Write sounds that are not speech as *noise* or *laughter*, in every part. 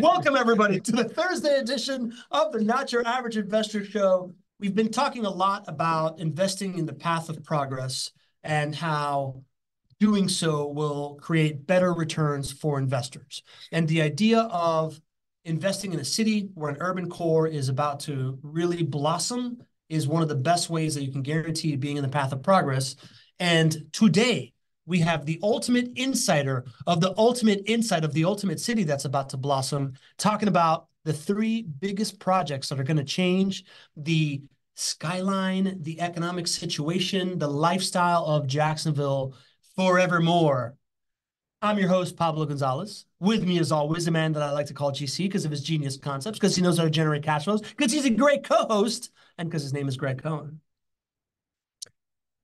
Welcome, everybody, to the Thursday edition of the Not Your Average Investor Show. We've been talking a lot about investing in the path of progress and how doing so will create better returns for investors. And the idea of investing in a city where an urban core is about to really blossom is one of the best ways that you can guarantee being in the path of progress. And today, we have the ultimate insider of the ultimate insight of the ultimate city that's about to blossom, talking about the three biggest projects that are going to change the skyline, the economic situation, the lifestyle of Jacksonville forevermore. I'm your host, Pablo Gonzalez. With me, as always, a man that I like to call GC because of his genius concepts, because he knows how to generate cash flows, because he's a great co host, and because his name is Greg Cohen.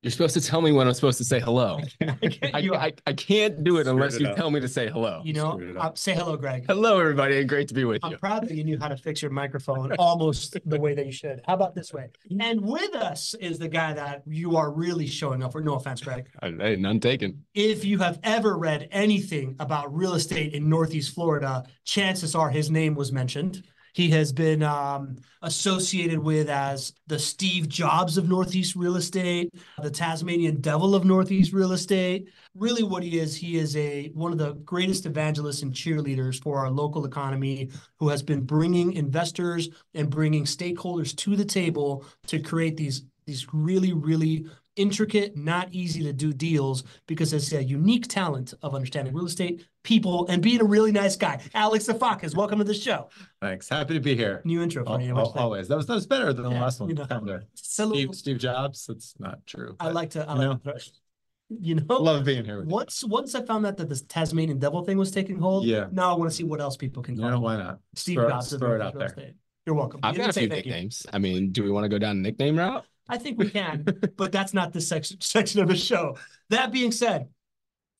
You're supposed to tell me when I'm supposed to say hello. *laughs* I, You- I, I can't do it unless it you up. tell me to say hello. You know, uh, say hello, Greg. Hello, everybody, and great to be with you. I'm proud that you knew how to fix your microphone *laughs* almost the way that you should. How about this way? And with us is the guy that you are really showing up for. No offense, Greg. Hey, none taken. If you have ever read anything about real estate in Northeast Florida, chances are his name was mentioned. He has been um, associated with as the Steve Jobs of Northeast real estate, the Tasmanian Devil of Northeast real estate. Really, what he is, he is a one of the greatest evangelists and cheerleaders for our local economy, who has been bringing investors and bringing stakeholders to the table to create these these really, really intricate, not easy to do deals because it's a unique talent of understanding real estate, people, and being a really nice guy. Alex Sifakis, welcome to the show. Thanks. Happy to be here. New intro for Al- you. al- What's that? always. That was that was better than the last one. you know. Kinda. Steve, Steve Jobs. That's not true. I but like to, I you like know? to, you know, love being here with once once I found out that this Tasmanian devil thing was taking hold, Yeah. now I want to see what else people can you. call You know it. why not? Steve throw Jobs of throw it Northeast out there. estate. You're welcome. I've You got a few thank you. nicknames. I mean, do we want to go down nickname route? I think we can, but that's not this section *laughs* section of the show. That being said,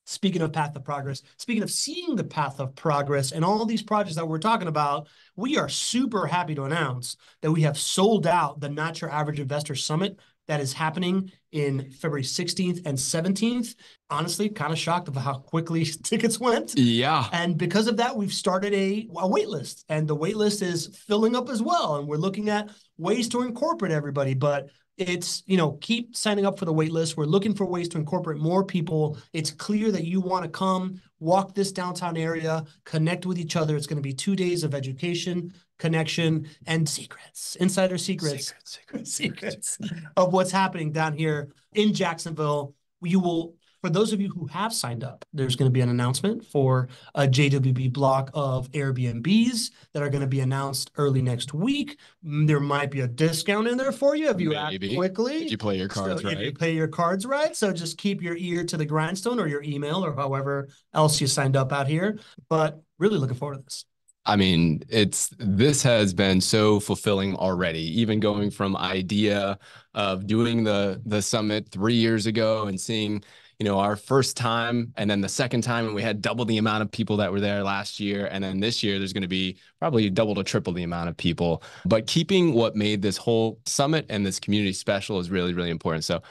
speaking of path of progress, speaking of seeing the path of progress and all these projects that we're talking about, we are super happy to announce that we have sold out the Not Your Average Investor Summit that is happening in February 16th and 17th. Honestly, kind of shocked of how quickly *laughs* tickets went. Yeah. And because of that, we've started a, a wait list, and the wait list is filling up as well. And we're looking at ways to incorporate everybody. But it's, you know, keep signing up for the wait list. We're looking for ways to incorporate more people. It's clear that you want to come walk this downtown area, connect with each other. It's going to be two days of education, connection, and secrets, insider secrets, secrets, secrets of what's happening down here in Jacksonville. You will for those of you who have signed up, there's going to be an announcement for a JWB block of Airbnbs that are going to be announced early next week. Mm, There might be a discount in there for you if you act quickly. Did you play your cards So If you play your cards right. So just keep your ear to the grindstone or your email or however else you signed up out here. But really looking forward to this. I mean, it's this has been so fulfilling already. Even going from idea of doing the the summit three years ago and seeing, you know, our first time and then the second time, and we had double the amount of people that were there last year, and then this year there's going to be probably double to triple the amount of people. But keeping what made this whole summit and this community special is really really important. So.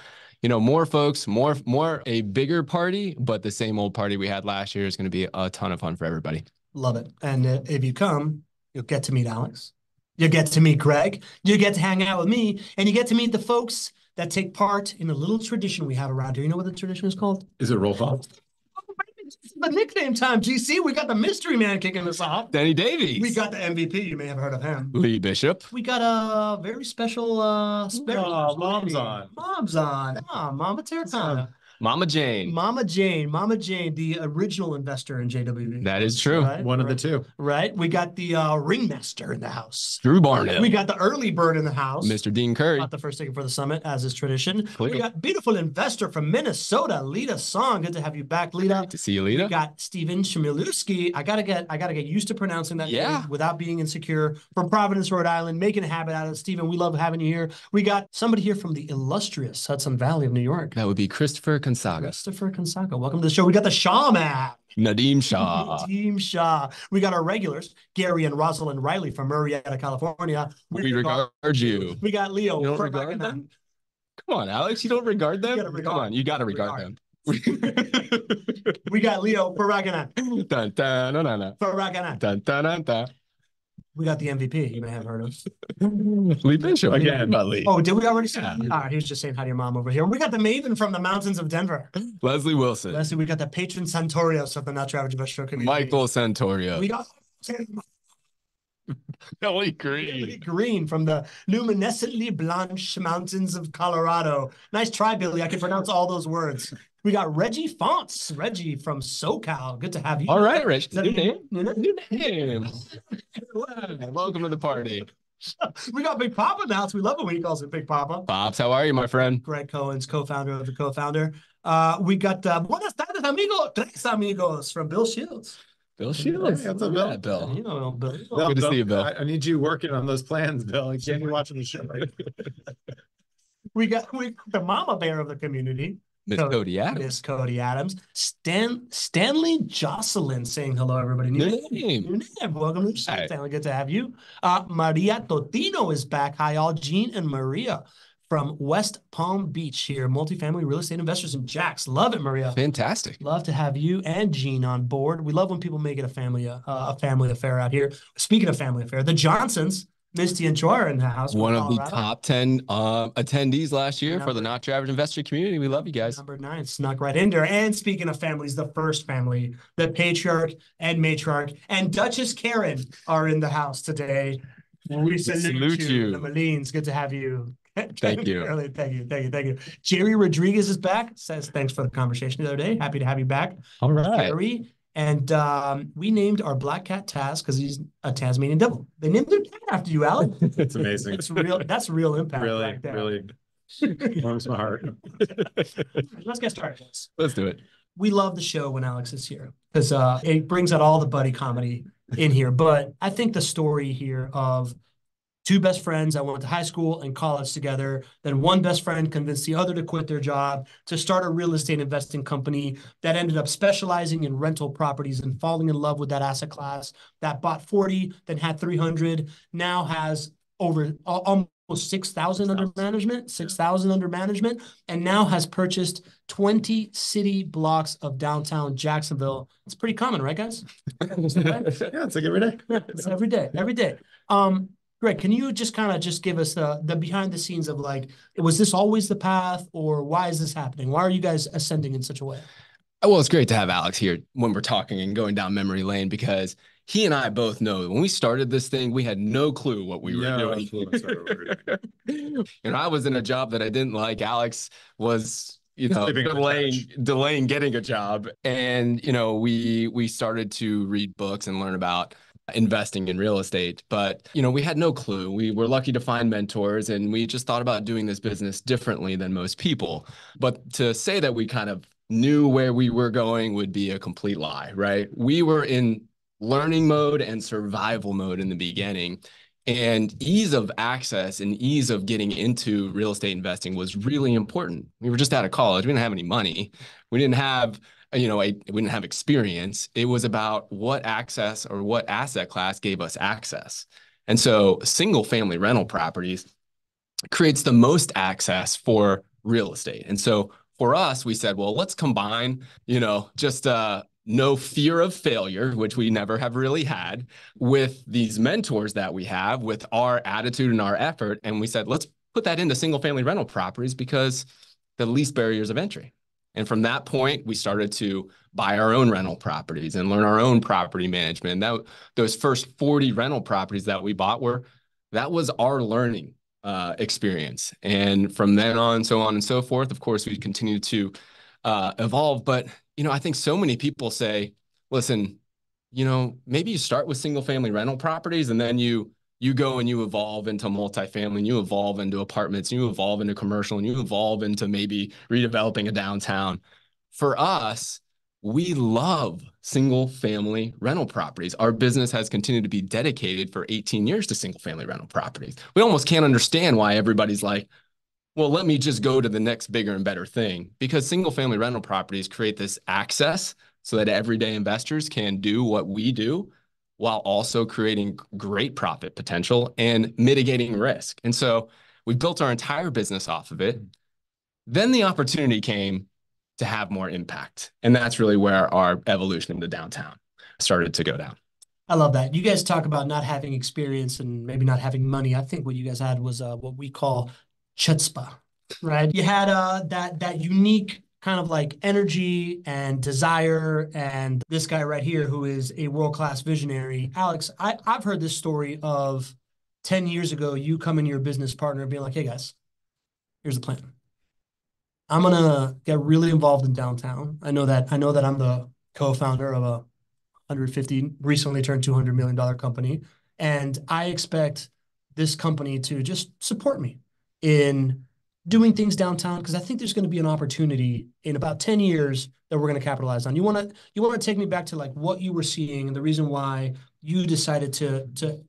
You know, more folks, more, more a bigger party, but the same old party we had last year is going to be a ton of fun for everybody. Love it. And uh, if you come, you'll get to meet Alex. You get to meet Greg. You get to hang out with me, and you get to meet the folks that take part in a little tradition we have around here. You know what the tradition is called? Is it roll call? The nickname time, GC. We got the mystery man kicking us off. Danny Davies. We got the MVP. You may have heard of him. Lee Bishop. We got a very special. uh special Oh, mom's on. Mom's on. Ah, Mama Terracana. Mama Jane. Mama Jane. Mama Jane, the original investor in JWB. That is true. Right, One of the two. Right. We got the uh, ringmaster in the house. Drew Barnhill. We got the early bird in the house. Mr. Dean Curry. Not the first ticket for the summit, as is tradition. We got beautiful investor from Minnesota, Lita Song. Good to have you back, Lita. Great to see you, We Lita. got Steven Chmielewski. I gotta get I gotta get used to pronouncing that Yeah. name without being insecure. From Providence, Rhode Island, making a habit out of it. Steven, we love having you here. We got somebody here from the illustrious Hudson Valley of New York. That would be Christopher Consaga. Christopher Consaka. Welcome to the show. We got the Shaw man. Nadeem *laughs* Shah. Team Shaw. We got our regulars, Gary and Rosalind Riley from Murrieta, California. We regard you. We got Leo. You don't regard Mackinac. them? Come on, Alex. You don't regard them? gotta Come regard- on. You got to regard regard. them. *laughs* We got Leo Faragana. Dun, dun, dun, dun, dun. Faragana. Dun, dun, dun, dun. We got the MVP. You may have heard of. *laughs* Lee Bishop. Again. About Lee. Oh, did we already say? Yeah. All right, he was just saying hi to your mom over here. We got the Maven from the mountains of Denver. Leslie Wilson. Leslie. we got the patron Santorios of the Not Your Average Investor community. Michael Santorio. We got *laughs* Ellie Billy Green from the luminescently blanche mountains of Colorado. Nice try, Billy. I can pronounce all those words. We got Reggie Fonts. Reggie from SoCal. Good to have you. All right, Rich. Is that New name. name? New name. Welcome to the party. We got Big Papa now. So we love it when he calls it Big Papa. Pops, how are you, my friend? Greg Cohen's co-founder of the co-founder. Uh, we got uh, Buenas tardes, amigo. Tres amigos from Bill Shields. Bill Shields. Hey, what's up, Yeah, Bill? Bill. You know Bill. Bill, Good to see you, Bill. I, I need you working on those plans, Bill. I can't be watching the show. *laughs* We got we got the mama bear of the community. Miss Cody. Cody Adams. Miss Cody Adams. Stan Stanley Jocelyn saying hello, everybody. New New name. New name. Welcome to the show, Hi. Stanley. Good to have you. Uh, Maria Totino is back. Hi, all. Jean and Maria from West Palm Beach here, multifamily real estate investors and Jax. Love it, Maria. Fantastic. Love to have you and Jean on board. We love when people make it a family uh, a family affair out here. Speaking of family affair, the Johnsons, Misty and Troy are in the house. One of the top 10 uh, attendees last year for the Number- Not Your Average Investor community. We love you guys. Number nine snuck right in there. And speaking of families, the first family, the patriarch and matriarch and Duchess Karen are in the house today. We salute, salute you, you. the Malines. Good to have you. *laughs* Thank you. Thank you, thank you, thank you. Jerry Rodriguez is back. Says thanks for the conversation the other day. Happy to have you back, All right. Jerry. And um, we named our black cat Taz because he's a Tasmanian devil. They named their cat after you, Alan. *laughs* It's amazing. That's real. That's real impact. really, right really warms my heart. *laughs* Let's get started. Let's do it. we love the show when Alex is here because uh, it brings out all the buddy comedy in here. But I think the story here of two best friends that went to high school and college together, then one best friend convinced the other to quit their job to start a real estate investing company that ended up specializing in rental properties and falling in love with that asset class. That bought 40, then had 300, now has over almost 6,000 under management, 6,000 under management, and now has purchased 20 city blocks of downtown Jacksonville. It's pretty common, right, guys? *laughs* Yeah, it's like every day. It's every day, every day. Um, Greg, can you just kind of just give us the the behind the scenes of like, was this always the path, or why is this happening? Why are you guys ascending in such a way? Uh, well, it's great to have Alex here when we're talking and going down memory lane because he and I both know when we started this thing, we had no clue what we were No doing. clue you *laughs* know, I was in a job that I didn't like. Alex was, you know, Sleeping on the delaying delaying getting a job, and you know, we we started to read books and learn about investing in real estate but you know we had no clue. We were lucky to find mentors and we just thought about doing this business differently than most people. But to say that we kind of knew where we were going would be a complete lie right? We were in learning mode and survival mode in the beginning and ease of access and ease of getting into real estate investing was really important. We were just out of college. We didn't have any money. We didn't have you know, we didn't have experience. It was about what access or what asset class gave us access. And so single family rental properties creates the most access for real estate. And so for us, we said, well, let's combine, you know, just uh, no fear of failure, which we never have really had, with these mentors that we have, with our attitude and our effort. And we said, let's put that into single family rental properties because the least barriers of entry. And from that point, we started to buy our own rental properties and learn our own property management. That those first 40 rental properties that we bought were that was our learning uh, experience. And from then on, so on and so forth. Of course, we continue to uh, evolve. But you know, I think so many people say, "Listen, you know, maybe you start with single family rental properties and then you." You go and you evolve into multifamily, and you evolve into apartments, and you evolve into commercial, and you evolve into maybe redeveloping a downtown. For us, we love single family rental properties. Our business has continued to be dedicated for 18 years to single family rental properties. We almost can't understand why everybody's like, well, let me just go to the next bigger and better thing because single family rental properties create this access so that everyday investors can do what we do while also creating great profit potential and mitigating risk. And so we built our entire business off of it. Then the opportunity came to have more impact. And that's really where our evolution into downtown started to go down. I love that. You guys talk about not having experience and maybe not having money. I think what you guys had was uh, what we call chutzpah, right? You had uh, that that unique kind of like energy and desire. And this guy right here, who is a world class visionary, Alex, I, I've heard this story of 10 years ago, you coming to your business partner and being like, hey guys, here's the plan. I'm gonna get really involved in downtown. I know that I know that I'm the co-founder of a 150 recently turned 200 million dollar company, and I expect this company to just support me in doing things downtown because I think there's going to be an opportunity in about 10 years that we're going to capitalize on. You want to you want to take me back to like what you were seeing and the reason why you decided to to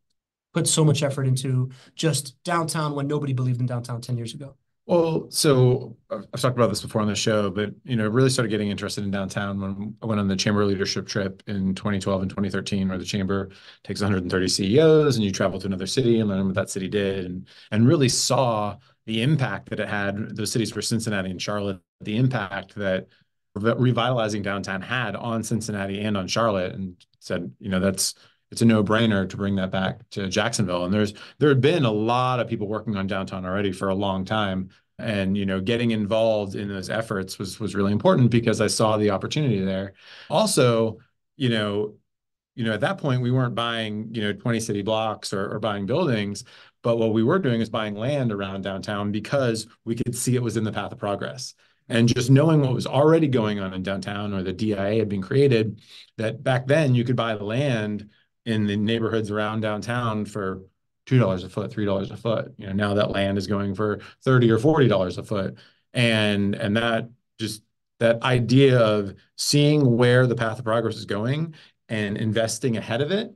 put so much effort into just downtown when nobody believed in downtown 10 years ago. Well, so I've talked about this before on the show, but you know, really started getting interested in downtown when I went on the chamber leadership trip in 2012 and 2013, where the chamber takes 130 CEOs and you travel to another city and learn what that city did, and and really saw the impact that it had. Those cities were Cincinnati and Charlotte. The impact that revitalizing downtown had on Cincinnati and on Charlotte, and said, you know, that's it's a no-brainer to bring that back to Jacksonville. And there's there had been a lot of people working on downtown already for a long time. And you know, getting involved in those efforts was was really important because I saw the opportunity there. Also, you know, you know, at that point we weren't buying, you know, 20 city blocks or, or buying buildings, but what we were doing is buying land around downtown because we could see it was in the path of progress and just knowing what was already going on in downtown or the DIA had been created, that back then you could buy the land in the neighborhoods around downtown for two dollars a foot, three dollars a foot. You know, now that land is going for thirty or forty dollars a foot, and and that just that idea of seeing where the path of progress is going and investing ahead of it,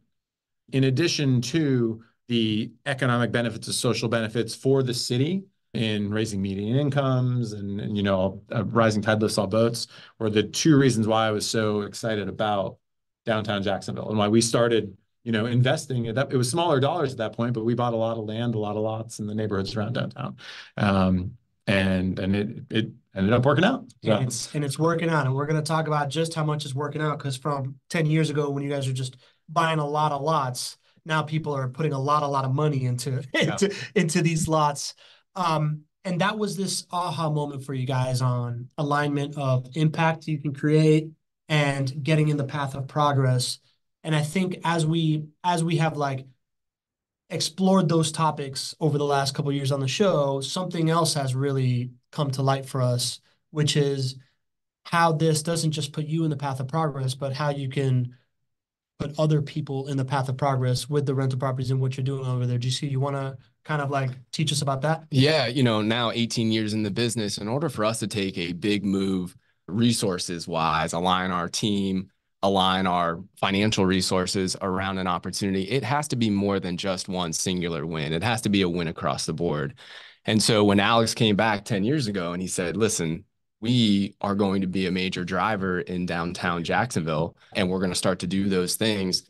in addition to the economic benefits, the social benefits for the city in raising median incomes and, and you know a rising tide lifts all boats were the two reasons why I was so excited about downtown Jacksonville and why we started, you know, investing. It, it was smaller dollars at that point, but we bought a lot of land, a lot of lots in the neighborhoods around downtown. Um, and and it it ended up working out. So. And it's and it's working out. And we're gonna talk about just how much is working out because from 10 years ago when you guys were just buying a lot of lots, now people are putting a lot, a lot of money into *laughs* into, yeah. into these lots. Um, and that was this aha moment for you guys on alignment of impact you can create and getting in the path of progress. And I think as we as we have like explored those topics over the last couple years on the show, something else has really come to light for us, which is how this doesn't just put you in the path of progress, but how you can put other people in the path of progress with the rental properties and what you're doing over there. Do you see you want to kind of like teach us about that? Yeah, you know, now 18 years in the business, in order for us to take a big move resources wise, align our team, align our financial resources around an opportunity, it has to be more than just one singular win. It has to be a win across the board. And so when Alex came back 10 years ago and he said, listen, we are going to be a major driver in downtown Jacksonville, and we're going to start to do those things.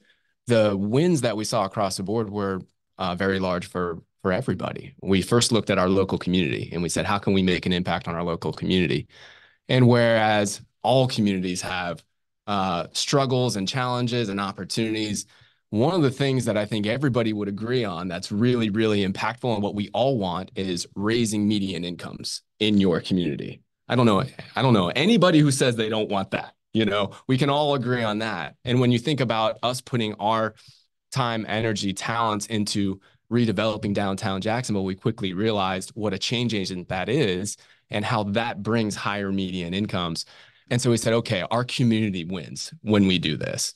The wins that we saw across the board were uh, very large for for everybody. We first looked at our local community and we said, how can we make an impact on our local community? And whereas all communities have uh, struggles and challenges and opportunities, one of the things that I think everybody would agree on that's really, really impactful and what we all want is raising median incomes in your community. I don't know. I don't know anybody who says they don't want that. You know, we can all agree on that. And when you think about us putting our time, energy, talents into redeveloping downtown Jacksonville, we quickly realized what a change agent that is and how that brings higher median incomes. And so we said, okay, our community wins when we do this.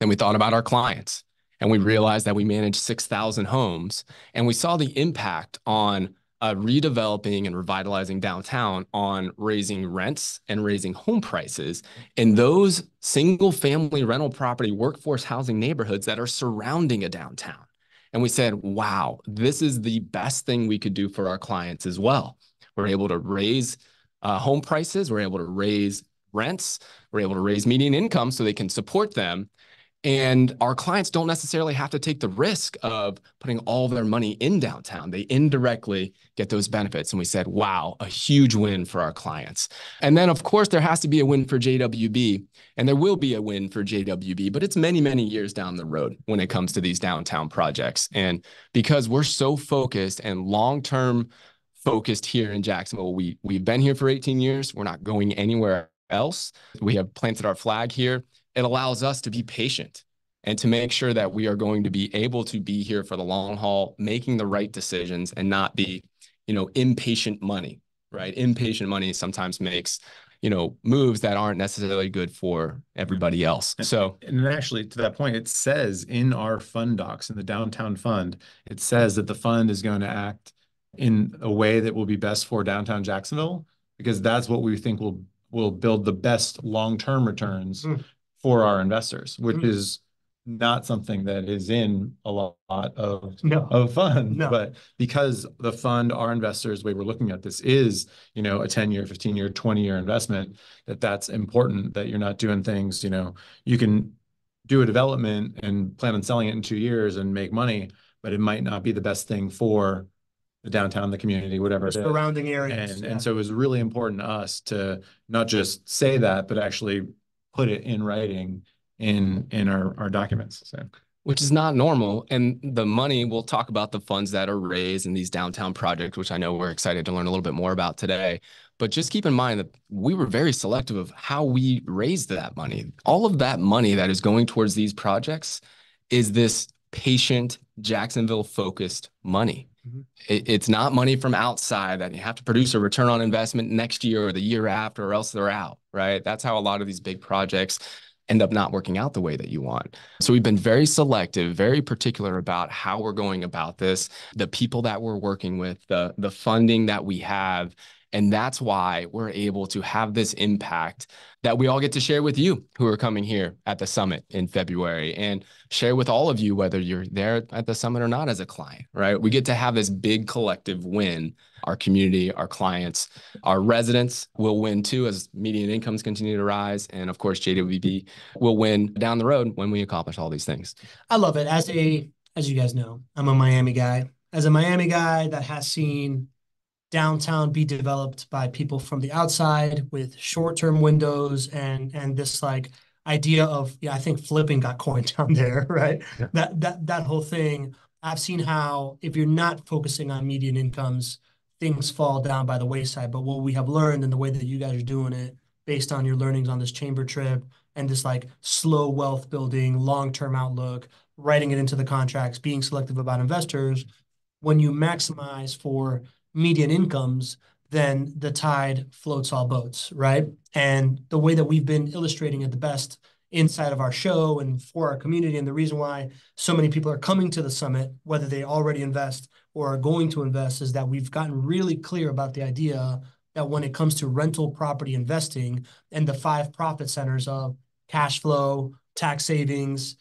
And we thought about our clients and we realized that we manage 6,000 homes and we saw the impact on uh, redeveloping and revitalizing downtown on raising rents and raising home prices in those single family rental property workforce housing neighborhoods that are surrounding a downtown. And we said, wow, this is the best thing we could do for our clients as well. We're able to raise uh, home prices. We're able to raise rents. We're able to raise median income so they can support them. And our clients don't necessarily have to take the risk of putting all their money in downtown. They indirectly get those benefits. And we said, wow, a huge win for our clients. And then, of course, there has to be a win for JWB, and there will be a win for JWB, but it's many, many years down the road when it comes to these downtown projects. And because we're so focused and long term focused here in Jacksonville, we, we've been here for 18 years, we're not going anywhere else. We have planted our flag here it allows us to be patient and to make sure that we are going to be able to be here for the long haul, making the right decisions and not be, you know, impatient money, right? Impatient money sometimes makes, you know, moves that aren't necessarily good for everybody else. So, and actually, to that point, it says in our fund docs in the downtown fund, it says that the fund is going to act in a way that will be best for downtown Jacksonville because that's what we think will will build the best long-term returns mm for our investors, which mm. is not something that is in a lot of no. of fund no. but because the fund our investors the way we're looking at this is you know a 10 year 15 year 20 year investment that that's important that you're not doing things you know you can do a development and plan on selling it in two years and make money but it might not be the best thing for the downtown the community whatever surrounding areas and, yeah. and so it was really important to us to not just say that but actually put it in writing in in our, our documents. So which is not normal. And the money, we'll talk about the funds that are raised in these downtown projects, which I know we're excited to learn a little bit more about today. But just keep in mind that we were very selective of how we raised that money. All of that money that is going towards these projects is this patient, Jacksonville focused money. Mm-hmm. It, it's not money from outside that you have to produce a return on investment next year or the year after, or else they're out, right? That's how a lot of these big projects end up not working out the way that you want. So we've been very selective, very particular about how we're going about this, the people that we're working with, the the funding that we have, and that's why we're able to have this impact that we all get to share with you who are coming here at the summit in February and share with all of you, whether you're there at the summit or not as a client, right? We get to have this big collective win. Our community, our clients, our residents will win too as median incomes continue to rise. And of course, JWB will win down the road when we accomplish all these things. I love it. As a, as you guys know, I'm a Miami guy. As a Miami guy that has seen downtown be developed by people from the outside with short-term windows and and this like idea of yeah I think flipping got *laughs* coined down there right yeah. that that that whole thing I've seen how if you're not focusing on median incomes things fall down by the wayside but what we have learned and the way that you guys are doing it based on your learnings on this chamber trip and this like slow wealth building long-term outlook writing it into the contracts being selective about investors when you maximize for median incomes, then the tide floats all boats, right? And the way that we've been illustrating it the best inside of our show and for our community, and the reason why so many people are coming to the summit, whether they already invest or are going to invest, is that we've gotten really clear about the idea that when it comes to rental property investing and the five profit centers of cash flow, tax savings,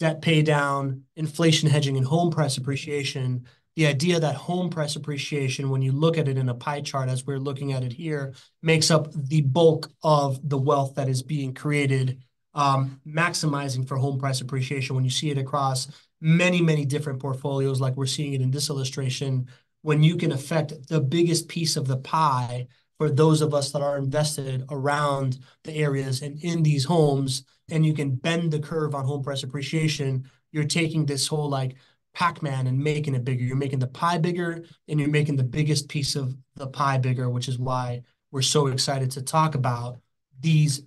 debt pay down, inflation hedging, and home price appreciation, the idea that home price appreciation, when you look at it in a pie chart, as we're looking at it here, makes up the bulk of the wealth that is being created, um, maximizing for home price appreciation. When you see it across many, many different portfolios, like we're seeing it in this illustration, when you can affect the biggest piece of the pie for those of us that are invested around the areas and in these homes, and you can bend the curve on home price appreciation, you're taking this whole like Pac-Man and making it bigger. You're making the pie bigger and you're making the biggest piece of the pie bigger, which is why we're so excited to talk about these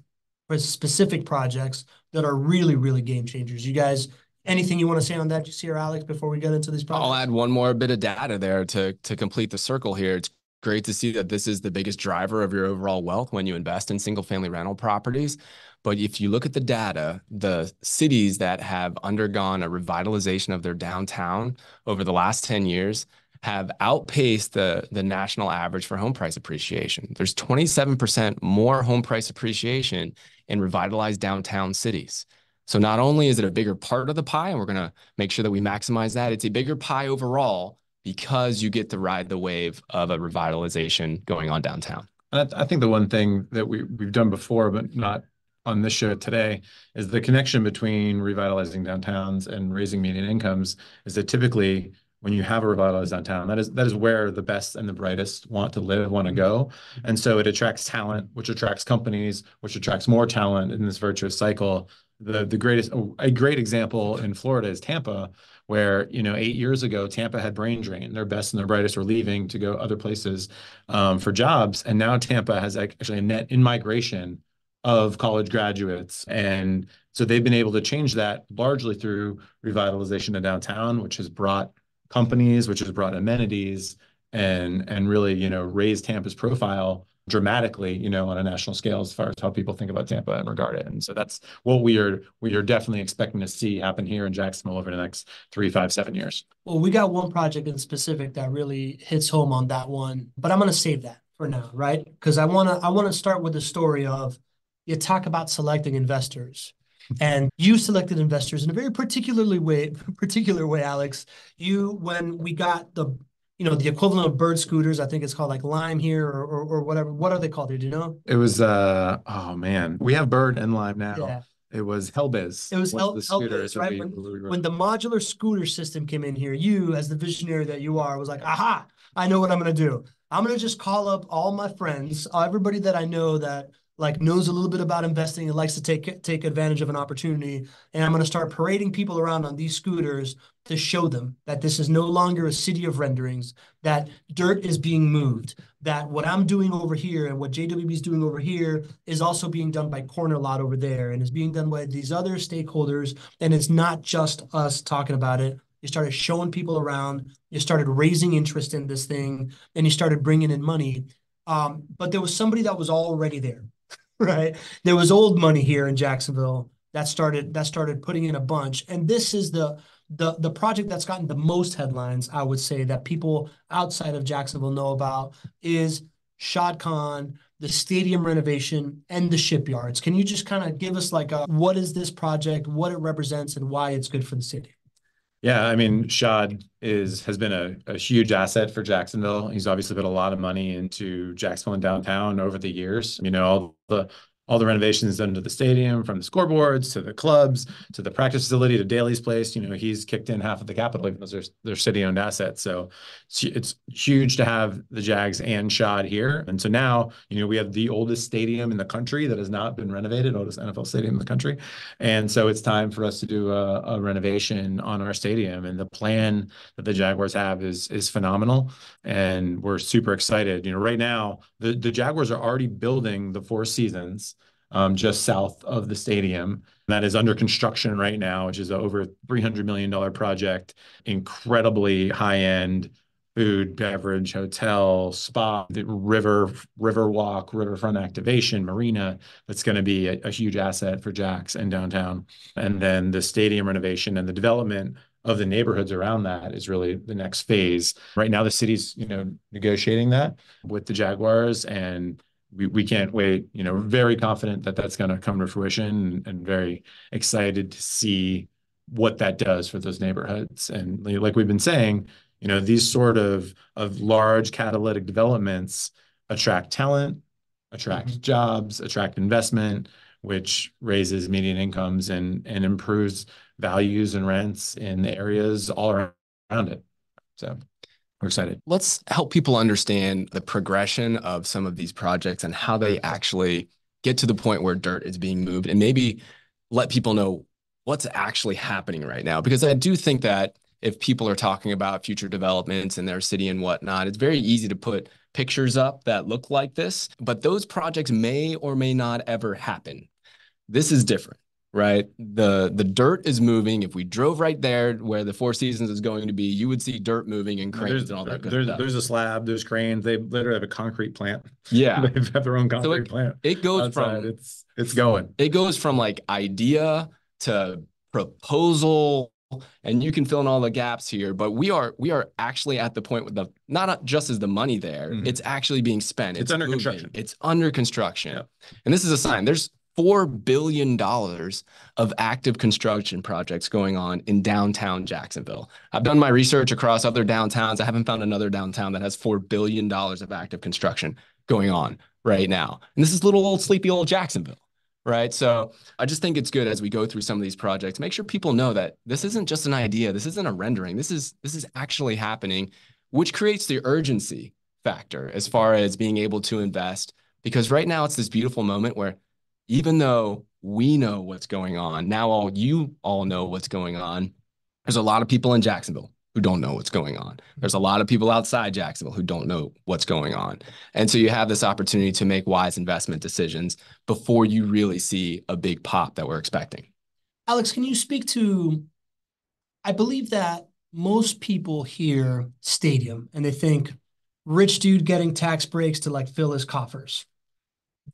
specific projects that are really, really game changers. You guys, anything you want to say on that, you see, or Alex, before we get into these projects? I'll add one more bit of data there to to complete the circle here. It's great to see that this is the biggest driver of your overall wealth when you invest in single family rental properties. But if you look at the data, the cities that have undergone a revitalization of their downtown over the last 10 years have outpaced the, the national average for home price appreciation. There's 27% more home price appreciation in revitalized downtown cities. So not only is it a bigger part of the pie, and we're going to make sure that we maximize that, it's a bigger pie overall because you get to ride the wave of a revitalization going on downtown. I think the one thing that we, we've done before, but not on this show today is the connection between revitalizing downtowns and raising median incomes is that typically when you have a revitalized downtown, that is that is where the best and the brightest want to live, want to go. And so it attracts talent, which attracts companies, which attracts more talent in this virtuous cycle. The the greatest a great example in Florida is Tampa, where you know eight years ago Tampa had brain drain. Their best and their brightest were leaving to go other places um, for jobs, and now Tampa has actually a net in migration of college graduates. And so they've been able to change that largely through revitalization of downtown, which has brought companies, which has brought amenities and and really, you know, raised Tampa's profile dramatically, you know, on a national scale as far as how people think about Tampa and regard it. And so that's what we are we are definitely expecting to see happen here in Jacksonville over the next three, five, seven years. Well, we got one project in specific that really hits home on that one, but I'm going to save that for now, right? Because I want to I want to start with the story of you talk about selecting investors and you selected investors in a very particularly way *laughs* particular way alex you when we got the you know the equivalent of bird scooters i think it's called like lime here or, or, or whatever what are they called here do you know it was uh oh man we have bird and lime now yeah. It was Helbiz. It was Hel- the scooters, right? We, when, when the modular scooter system came in here, you, as the visionary that you are, was like, "Aha! I know what I'm going to do. I'm going to just call up all my friends, everybody that I know that like knows a little bit about investing and likes to take take advantage of an opportunity. And i'm going to start parading people around on these scooters to show them that this is no longer a city of renderings that dirt is being moved that what i'm doing over here and what jwb is doing over here is also being done by corner lot over there and is being done by these other stakeholders. And it's not just us talking about it. You started showing people around. You started raising interest in this thing and you started bringing in money. Um, but there was somebody that was already there *laughs* right? There was old money here in Jacksonville that started that started putting in a bunch, and this is the the the project that's gotten the most headlines. I would say that people outside of Jacksonville know about is Shad Khan, the stadium renovation, and the shipyards. Can you just kind of give us like a what is this project, what it represents, and why it's good for the city? Yeah, I mean, Shad is has been a, a huge asset for Jacksonville. He's obviously put a lot of money into Jacksonville and downtown over the years. You know, all the all the renovations done to the stadium, from the scoreboards to the clubs to the practice facility to Daily's Place. You know, he's kicked in half of the capital, even though they're, they're city-owned assets. So it's, it's huge to have the Jags and Shad here. And so now, you know, we have the oldest stadium in the country that has not been renovated, oldest NFL stadium in the country. And so it's time for us to do a, a renovation on our stadium. And the plan that the Jaguars have is is phenomenal, and we're super excited. You know, right now the the Jaguars are already building the Four Seasons um, just south of the stadium. That is under construction right now, which is a over $300 million project, incredibly high end food, beverage, hotel, spa, the river, river walk, riverfront activation, marina. That's going to be a, a huge asset for Jax and downtown. And then the stadium renovation and the development of the neighborhoods around that is really the next phase. Right now, the city's you know negotiating that with the Jaguars, and we, we can't wait. You know, very confident that that's going to come to fruition, and, very excited to see what that does for those neighborhoods. And like we've been saying, you know, these sort of of large catalytic developments attract talent, attract mm-hmm. jobs, attract investment, which raises median incomes and and improves values and rents in the areas all around it. So we're excited. Let's help people understand the progression of some of these projects and how they actually get to the point where dirt is being moved and maybe let people know what's actually happening right now. Because I do think that if people are talking about future developments in their city and whatnot, it's very easy to put pictures up that look like this, but those projects may or may not ever happen. This is different right? The the dirt is moving. If we drove right there where the Four Seasons is going to be, you would see dirt moving and cranes there's, and all that there's, stuff. There's a slab, there's cranes. They literally have a concrete plant. Yeah. *laughs* they have their own concrete so it, plant. It goes outside. from it's it's going. It goes from like idea to proposal and you can fill in all the gaps here but we are we are actually at the point with the not just as the money there mm-hmm. it's actually being spent it's, it's under moving. construction it's under construction and this is a sign there's $4 billion of active construction projects going on in downtown Jacksonville. I've done my research across other downtowns. I haven't found another downtown that has $4 billion of active construction going on right now. And this is little old sleepy old Jacksonville, right? So I just think it's good as we go through some of these projects, make sure people know that this isn't just an idea. This isn't a rendering. This is this is actually happening, which creates the urgency factor as far as being able to invest. Because right now it's this beautiful moment where even though we know what's going on, now all you all know what's going on. There's a lot of people in Jacksonville who don't know what's going on. There's a lot of people outside Jacksonville who don't know what's going on. And so you have this opportunity to make wise investment decisions before you really see a big pop that we're expecting. Alex, can you speak to? I believe that most people hear stadium and they think rich dude getting tax breaks to like fill his coffers.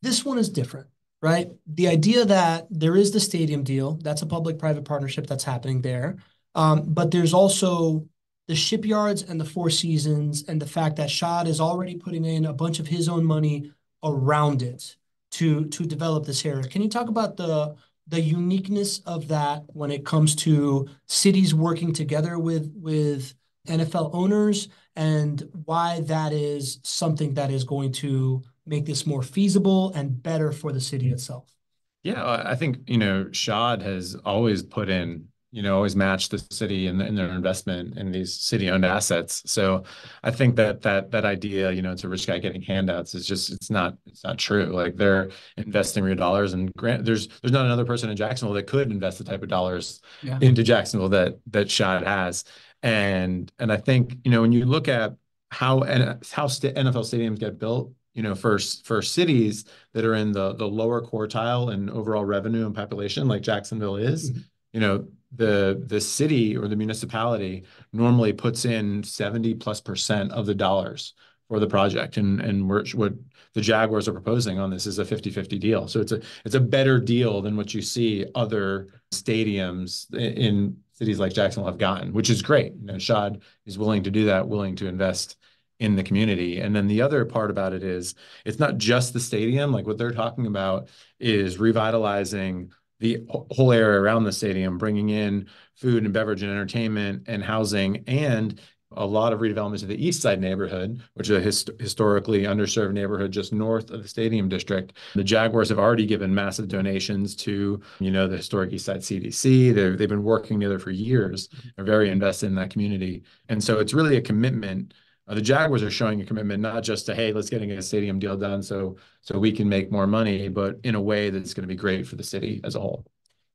This one is different, right? The idea that there is the stadium deal, that's a public private partnership that's happening there. Um, but there's also the shipyards and the Four Seasons, and the fact that Shad is already putting in a bunch of his own money around it to to develop this area. Can you talk about the the uniqueness of that when it comes to cities working together with with NFL owners and why that is something that is going to make this more feasible and better for the city itself? Yeah, uh, I think, you know, Shad has always put in you know, always matched the city and, and their investment in these city-owned assets. So I think that that that idea, you know, it's a rich guy getting handouts is just it's not it's not true. Like they're investing real dollars, and grant there's there's not another person in Jacksonville that could invest the type of dollars yeah. into Jacksonville that that Shad has. And and I think you know when you look at how and how st- NFL stadiums get built, you know, for for cities that are in the the lower quartile and overall revenue and population, like Jacksonville is, mm-hmm. you know, the the city or the municipality normally puts in 70 plus percent of the dollars for the project. And and we're, what the jaguars are proposing on this is a 50-50 deal. So it's a it's a better deal than what you see other stadiums in cities like jacksonville have gotten which is great. You know shad is willing to do that willing to invest in the community and then the other part about it is it's not just the stadium like what they're talking about is revitalizing the whole area around the stadium, bringing in food and beverage and entertainment and housing and a lot of redevelopment to the east side neighborhood, which is a hist- historically underserved neighborhood just north of the stadium district. The Jaguars have already given massive donations to, you know, the historic east side CDC. They've, they've been working together for years. Mm-hmm. They're very invested in that community. And so it's really a commitment uh, the Jaguars are showing a commitment not just to hey, let's get a stadium deal done so so we can make more money, but in a way that's going to be great for the city as a whole.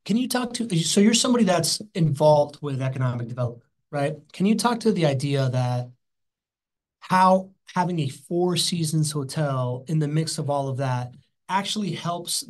Can you talk to so you're somebody that's involved with economic development, right? Can you talk to the idea that how having a Four Seasons hotel in the mix of all of that actually helps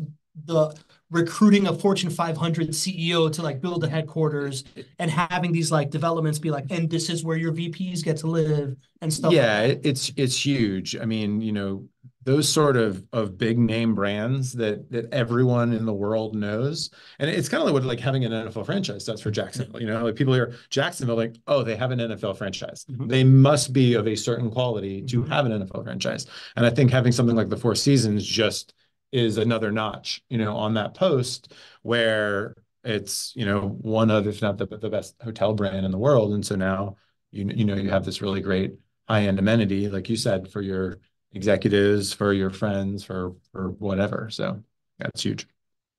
the recruiting a Fortune 500 CEO to like build the headquarters and having these like developments be like, and this is where your VPs get to live and stuff. Yeah, like it's it's huge. I mean, you know, those sort of of big name brands that that everyone in the world knows, and it's kind of like what like having an NFL franchise does for Jacksonville. You know, like people hear Jacksonville, like, oh, they have an NFL franchise. Mm-hmm. They must be of a certain quality to mm-hmm. have an NFL franchise. And I think having something like the Four Seasons just is another notch, you know, on that post where it's, you know, one of, if not the, the best hotel brand in the world. And so now, you, you know, you have this really great high-end amenity, like you said, for your executives, for your friends, for, for whatever. So that's huge.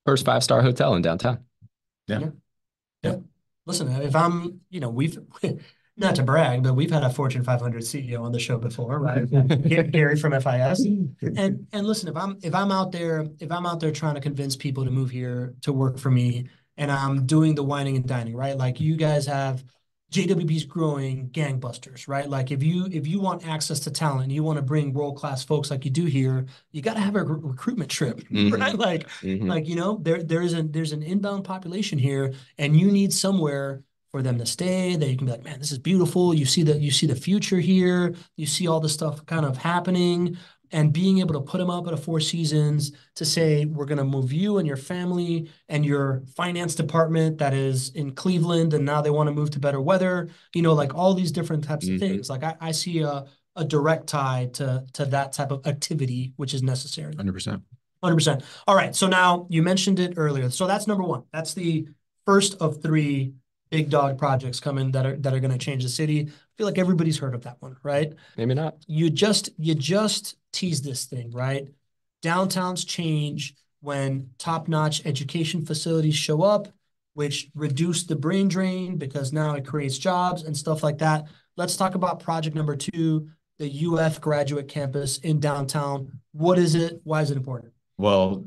First five-star hotel in downtown. Yeah. yeah. Yeah. Listen, if I'm, you know, we've *laughs* not to brag, but we've had a Fortune 500 CEO on the show before, right? *laughs* Gary from FIS. *laughs* And and listen, if I'm if I'm out there if I'm out there trying to convince people to move here to work for me, and I'm doing the wining and dining, right? Like you guys have JWB's growing gangbusters, right? Like if you if you want access to talent, you want to bring world class folks like you do here, you got to have a re- recruitment trip, *laughs* mm-hmm. right? Like mm-hmm. like you know there there is an there's an inbound population here, and you need somewhere for them to stay. That you can be like man this is beautiful. You see the you see the future here. You see all this stuff kind of happening. And being able to put them up at a four seasons to say we're going to move you and your family and your finance department that is in cleveland and now they want to move to better weather. You know like all these different types mm-hmm. of things. Like I, I see a, a direct tie to to that type of activity which is necessary. 100% 100% all right so now you mentioned it earlier. So that's number one. That's the first of three big dog projects coming that are that are going to change the city. I feel like everybody's heard of that one, right? Maybe not. You just you just tease this thing, right? Downtowns change. when top-notch education facilities show up, which reduce the brain drain because now it creates jobs and stuff like that. Let's talk about project number two, the UF graduate campus in downtown. What is it? Why is it important? Well,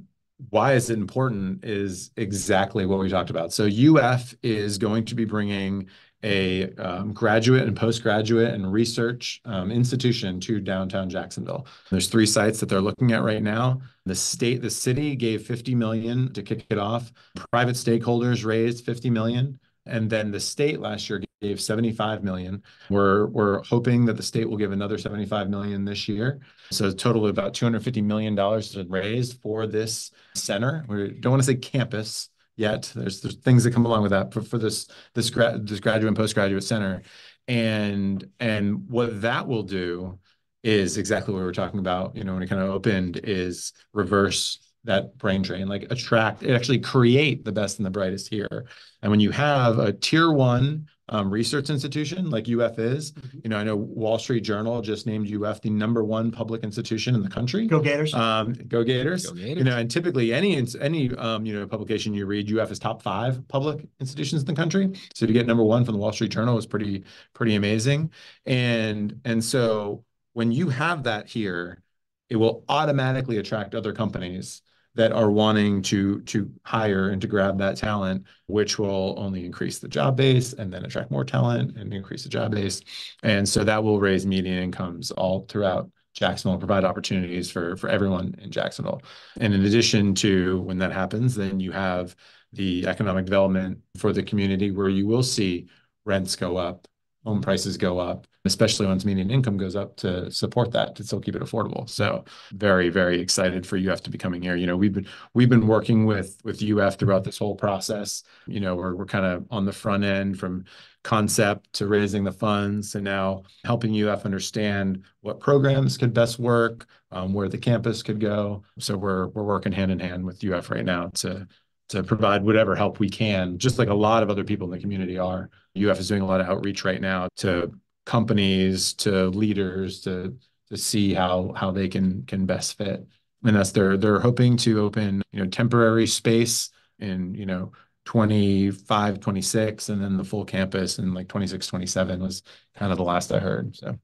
why is it important is exactly what we talked about. So UF is going to be bringing a um, graduate and postgraduate and research um, institution to downtown Jacksonville. There's three sites that they're looking at right now. The state, the city gave 50 million to kick it off. Private stakeholders raised 50 million. And then the state last year gave 75 million. We're we're hoping that the state will give another 75 million this year. So a total of about 250 million dollars raised for this center. We don't want to say campus yet. There's there's things that come along with that for, for this this grad this graduate and postgraduate center. And and what that will do is exactly what we were talking about, you know, when it kind of opened is reverse that brain drain, like attract, actually create the best and the brightest here. And when you have a tier one um, research institution like UF is. Mm-hmm. You know, I know Wall Street Journal just named UF the number one public institution in the country. Go Gators! Um, go Gators! Go Gators! You know, and typically any any um, you know publication you read, UF is top five public institutions in the country. So to get number one from the Wall Street Journal is pretty pretty amazing. And and so when you have that here, it will automatically attract other companies that are wanting to to hire and to grab that talent, which will only increase the job base and then attract more talent and increase the job base. And so that will raise median incomes all throughout Jacksonville and provide opportunities for for everyone in Jacksonville. And in addition to when that happens, then you have the economic development for the community where you will see rents go up, home prices go up, especially once median income goes up to support that to still keep it affordable. So very, very excited for UF to be coming here. You know, we've been we've been working with with UF throughout this whole process. You know, we're we're kind of on the front end from concept to raising the funds and now helping UF understand what programs could best work, um, where the campus could go. So we're we're working hand in hand with UF right now to to provide whatever help we can, just like a lot of other people in the community are. UF is doing a lot of outreach right now to companies, to leaders, to to see how how they can can best fit. And that's they're they're hoping to open, you know, temporary space in, you know, 25, 26, and then the full campus in like 26, 27 was kind of the last I heard. So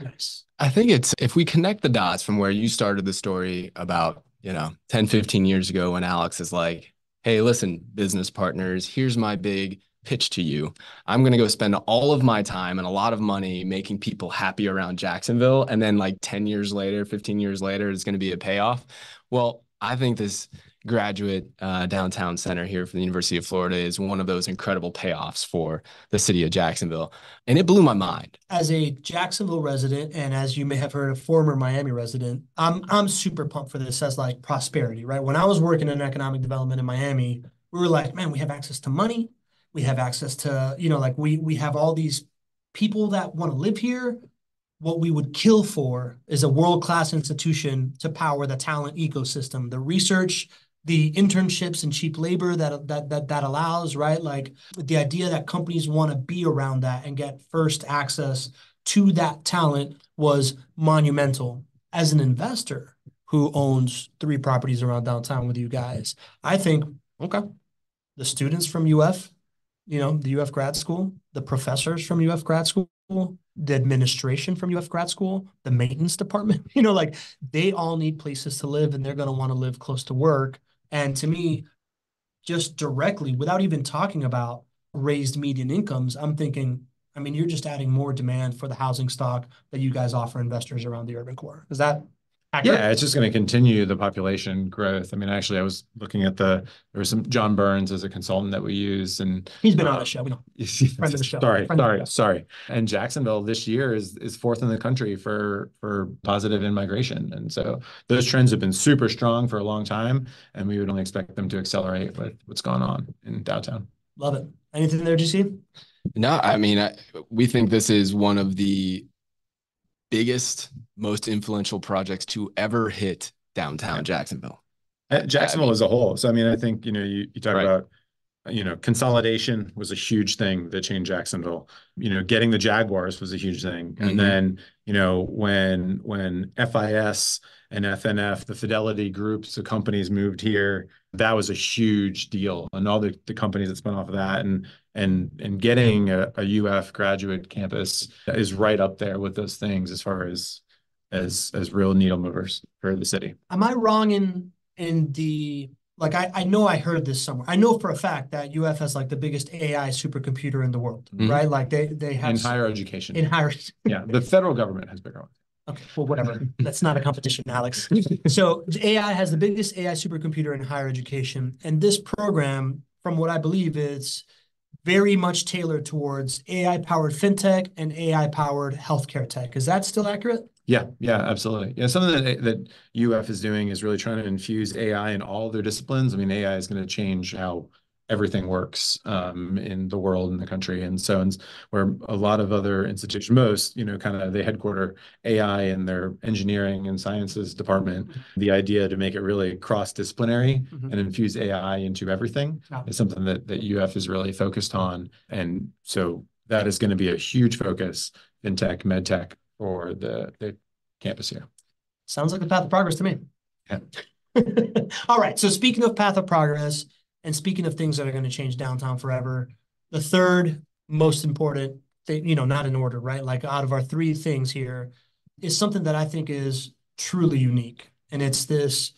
nice. I think it's if we connect the dots from where you started the story about, you know, 10, 15 years ago when Alex is like, hey, listen, business partners, here's my big pitch to you. I'm going to go spend all of my time and a lot of money making people happy around Jacksonville. And then, like 10 years later, 15 years later, it's going to be a payoff. Well, I think this graduate uh, downtown center here for the University of Florida is one of those incredible payoffs for the city of Jacksonville. And it blew my mind. As a Jacksonville resident, and as you may have heard, a former Miami resident, I'm I'm super pumped for this as like prosperity, right? When I was working in economic development in Miami, we were like, man, we have access to money, we have access to, you know, like we we have all these people that want to live here. What we would kill for is a world-class institution to power the talent ecosystem, the research, the internships and cheap labor that that that that allows, right? Like the idea that companies want to be around that and get first access to that talent was monumental. As an investor who owns three properties around downtown with you guys, I think okay, the students from UF, you know, the UF grad school, the professors from UF grad school, the administration from UF grad school, the maintenance department, *laughs* you know, like they all need places to live and they're going to want to live close to work. And to me, just directly, without even talking about raised median incomes, I'm thinking, I mean, you're just adding more demand for the housing stock that you guys offer investors around the urban core. Is that accurate? Yeah, it's just going to continue the population growth. I mean, actually, I was looking at the there was some John Burns as a consultant that we use, and he's been uh, on the show. We know. *laughs* Friend of the show. Sorry, Friend sorry, sorry. And Jacksonville this year is is fourth in the country for for positive in migration, and so those trends have been super strong for a long time, and we would only expect them to accelerate with what's going on in downtown. Love it. Anything there, GC? No, I mean, I, we think this is one of the biggest, most influential projects to ever hit downtown Jacksonville. Uh, Jacksonville as a whole. So I mean, I think you know you, you talk right. about you know consolidation was a huge thing that changed Jacksonville. You know, getting the Jaguars was a huge thing, mm-hmm. and then you know when when FIS and FNF, the Fidelity groups of companies moved here. That was a huge deal, and all the, the companies that spun off of that, and and and getting a, a UF graduate campus is right up there with those things as far as as as real needle movers for the city. Am I wrong in in the like I, I know I heard this somewhere. I know for a fact that UF has like the biggest AI supercomputer in the world, Mhm. right? Like they they have In higher education. in higher *laughs* Yeah, the federal government has bigger ones. Okay, well, whatever. *laughs* That's not a competition, Alex. *laughs* So AI has the biggest AI supercomputer in higher education, and this program, from what I believe, is very much tailored towards AI-powered fintech and AI-powered healthcare tech. Is that still accurate? Yeah, yeah, absolutely. Yeah, something that that UF is doing is really trying to infuse AI in all their disciplines. I mean, AI is going to change how everything works um, in the world and the country, and so and where a lot of other institutions, most you know, kind of they headquarter AI in their engineering and sciences department. The idea to make it really cross-disciplinary Mhm. and infuse AI into everything Yeah. is something that that UF is really focused on, and so that is going to be a huge focus in tech, med tech for the the campus here. Sounds like the path of progress to me. Yeah. *laughs* All right. So speaking of path of progress and speaking of things that are going to change downtown forever, the third most important thing, you know, not in order, right? Like out of our three things here is something that I think is truly unique. And it's this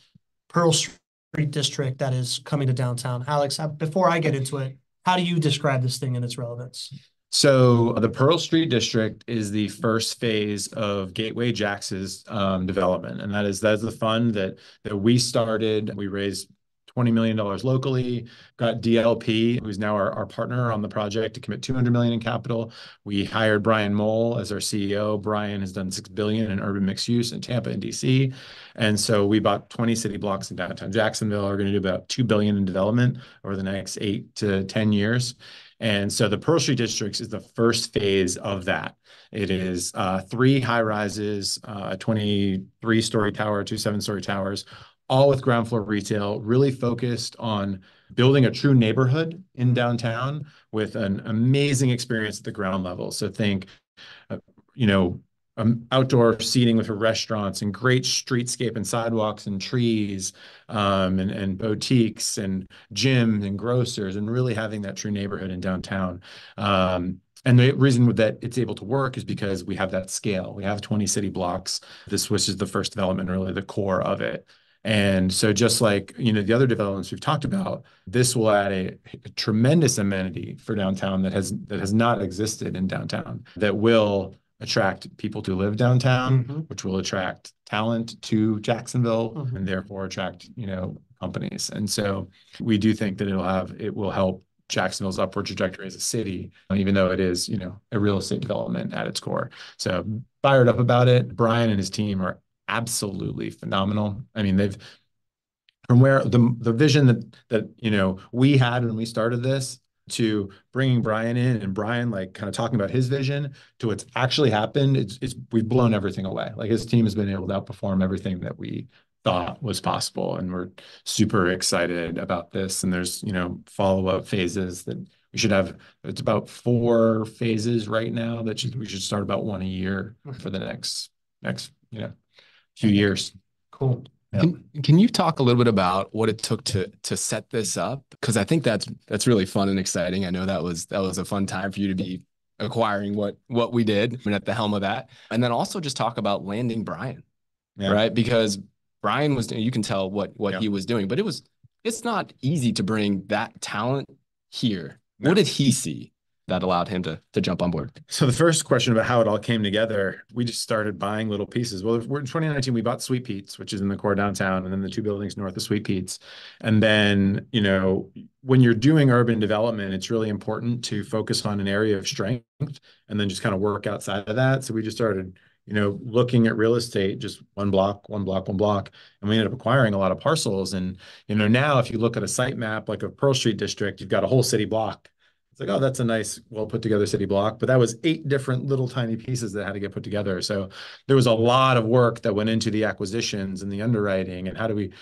Pearl Street district that is coming to downtown. Alex, before I get into it, how do you describe this thing and its relevance? So the Pearl Street District is the first phase of Gateway Jax's um, development, and that is that is the fund that that we started. We raised $20 million locally, got DLP, who's now our, our partner on the project, to commit 200 million in capital. We hired Brian Moll as our CEO. Brian has done 6 billion in urban mixed use in Tampa and DC. And so we bought 20 city blocks in downtown Jacksonville. We're going to do about 2 billion in development over the next eight to 10 years. And so the Pearl Street Districts is the first phase of that. It is uh, three high rises, uh, a 23 story tower, two seven story towers, all with ground floor retail, really focused on building a true neighborhood in downtown with an amazing experience at the ground level. So think, uh, you know, um, outdoor seating with restaurants and great streetscape and sidewalks and trees um, and, and boutiques and gyms and grocers and really having that true neighborhood in downtown. Um, and the reason that it's able to work is because we have that scale. We have 20 city blocks. This was just the first development, really the core of it. And so just like, you know, the other developments we've talked about, this will add a, a tremendous amenity for downtown that has that has not existed in downtown that will attract people to live downtown, Mhm. which will attract talent to Jacksonville Mhm. and therefore attract, you know, companies. And so we do think that it'll have it will help Jacksonville's upward trajectory as a city, even though it is, you know, a real estate development at its core. So fired up about it. Brian and his team are absolutely phenomenal. I mean, they've from where the the vision that that you know we had when we started this to bringing Brian in and Brian like kind of talking about his vision to what's actually happened, it's it's we've blown everything away. Like his team has been able to outperform everything that we thought was possible, and we're super excited about this. And there's you know follow up phases that we should have. It's about four phases right now that should, we should start about one a year hmm. for the next next you know few years. Cool. Can, can you talk a little bit about what it took to to set this up? Because I think that's that's really fun and exciting. I know that was that was a fun time for you to be acquiring what what we did and at the helm of that. And then also just talk about landing Brian, Yeah. right? Because Brian was you can tell what what Yeah. he was doing, but it was it's not easy to bring that talent here. No. What did he see that allowed him to to jump on board? So the first question about how it all came together, we just started buying little pieces. Well, we're in 2019, we bought Sweet Pete's, which is in the core downtown, and then the two buildings north of Sweet Pete's. And then, you know, when you're doing urban development, it's really important to focus on an area of strength and then just kind of work outside of that. So we just started, you know, looking at real estate, just one block, one block, one block, and we ended up acquiring a lot of parcels. And, you know, now if you look at a site map like a Pearl Street district, you've got a whole city block it's like, oh, that's a nice, well put together city block. But that was eight different little tiny pieces that had to get put together. So there was a lot of work that went into the acquisitions and the underwriting and how do we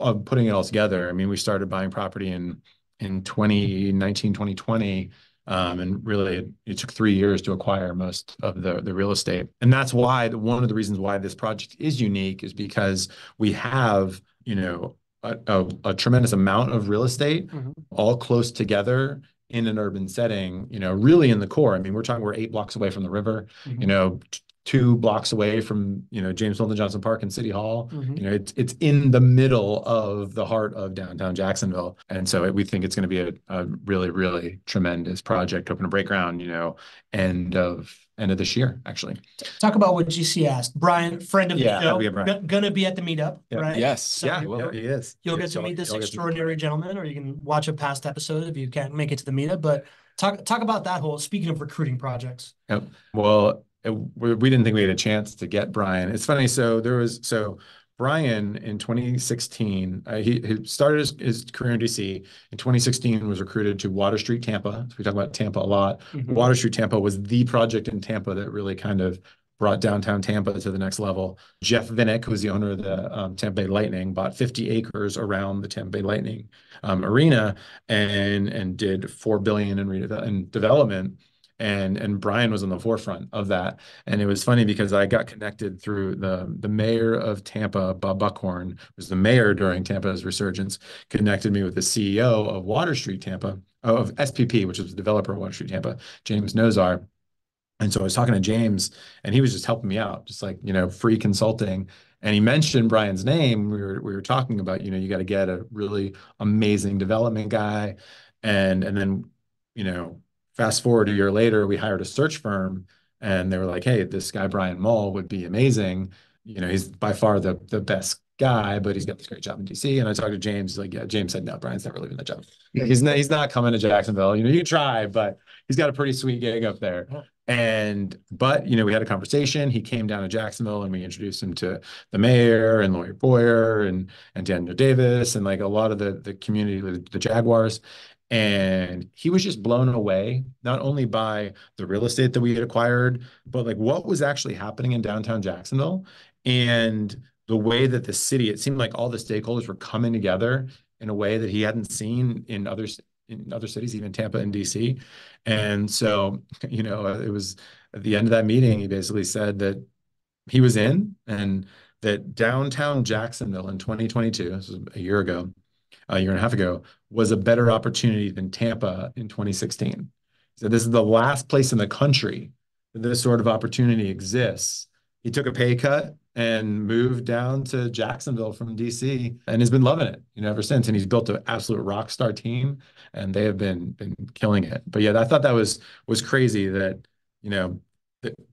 uh, putting it all together. I mean, we started buying property in in 2019, 2020 And really, it took three years to acquire most of the real estate. And that's why one of the reasons why this project is unique is because we have, you know, a tremendous amount of real estate all close together in an urban setting, you know, really in the core. I mean, we're talking we're eight blocks away from the river, you mm-hmm. know, two blocks away from, you know, James Weldon Johnson Park and City Hall. Mm-hmm. You know, it's it's in the middle of the heart of downtown Jacksonville. And so we think it's going to be a really, really tremendous project, hoping to break ground, you know, end of this year, actually. Talk about what GC asked. Brian, friend of the show. Yeah, Brian. Going to be at the meetup, right? Yes. Yeah, he is. You'll get to meet this extraordinary gentleman, or you can watch a past episode if you can't make it to the meetup. But talk talk about that whole, speaking of recruiting projects. Yep. Well, we didn't think we had a chance to get Brian. It's funny. So there was so Brian in 2016, uh, he started his career in DC. In 2016, was recruited to Water Street Tampa. So we talk about Tampa a lot. Mm-hmm. Water Street Tampa was the project in Tampa that really kind of brought downtown Tampa to the next level. Jeff Vinik, who was the owner of the um, Tampa Bay Lightning, bought 50 acres around the Tampa Bay Lightning um, arena and and did $4 billion in development. And and Brian was on the forefront of that. And it was funny because I got connected through the the mayor of Tampa, Bob Buckhorn, was the mayor during Tampa's resurgence, connected me with the CEO of Water Street Tampa, oh, of SPP, which was the developer of Water Street Tampa, James Nozar. And so I was talking to James, and he was just helping me out, just like, you know, free consulting. And he mentioned Brian's name. We were we were talking about, you know, you got to get a really amazing development guy. and And then, you know, fast forward a year later, we hired a search firm, and they were like, "Hey, this guy, Brian Moll, would be amazing. You know, he's by far the the best guy, but he's got this great job in DC." And I talked to James. Like, "Yeah." James said, "No, Brian's never leaving that job. He's not, he's not coming to Jacksonville. You know, you can try, but he's got a pretty sweet gig up there." And, but, you know, we had a conversation. He came down to Jacksonville, and we introduced him to the mayor and Lori Boyer and and Daniel Davis and like a lot of the community, the Jaguars. And he was just blown away, not only by the real estate that we had acquired, but like what was actually happening in downtown Jacksonville and the way that the city, it seemed like all the stakeholders were coming together in a way that he hadn't seen in other in other cities, even Tampa and DC. And so, *laughs* you know, it was at the end of that meeting, he basically said that he was in and that downtown Jacksonville in 2022, this was a year ago, a year and a half ago, was a better opportunity than Tampa in 2016. So this is the last place in the country that this sort of opportunity exists. He took a pay cut and moved down to Jacksonville from DC and has been loving it, you know, ever since. And he's built an absolute rock star team, and they have been been killing it. But yeah, I thought that was was crazy that, you know,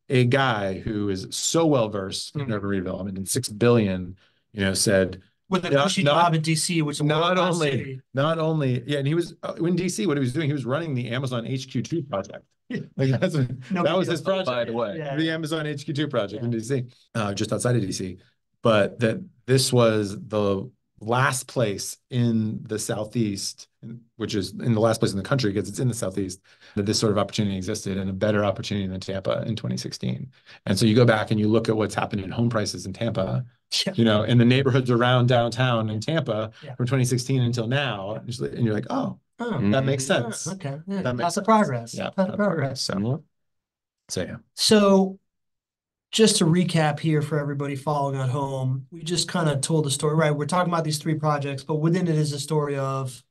a guy who is so well-versed in mm. urban redevelopment and 6 billion, you know, said. With a cushy job in DC, which is not only, not only, yeah, and he was uh, in DC, what he was doing, he was running the Amazon HQ2 project. That was his project, by the way, the Amazon HQ2 project in DC, uh, just outside of DC. But that this was the last place in the Southeast, which is in the last place in the country because it's in the Southeast, that this sort of opportunity existed and a better opportunity than Tampa in 2016. And so you go back and you look at what's happened in home prices in Tampa, you know, in the neighborhoods around downtown in Tampa from 2016 until now. And you're like, "Oh, oh mm-hmm. that makes sense." Okay. That's a progress. Yeah. That's a progress. Mm-hmm. So yeah. So just to recap here for everybody following at home, we just kind of told the story, right? We're talking about these three projects, but within it is a story of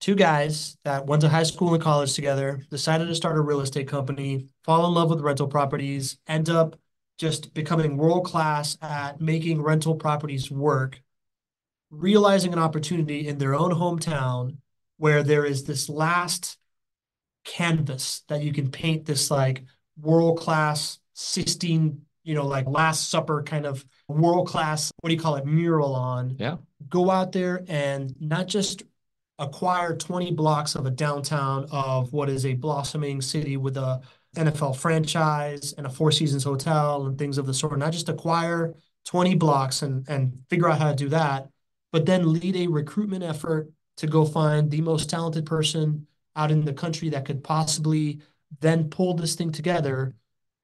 two guys that went to high school and college together, decided to start a real estate company, fall in love with rental properties, end up just becoming world-class at making rental properties work, realizing an opportunity in their own hometown where there is this last canvas that you can paint this like world-class Sistine, you know, like Last Supper kind of world-class, what do you call it, mural on. Yeah. Go out there and not just acquire 20 blocks of a downtown of what is a blossoming city with an NFL franchise and a Four Seasons hotel and things of the sort. Not just acquire 20 blocks and and figure out how to do that, but then lead a recruitment effort to go find the most talented person out in the country that could possibly then pull this thing together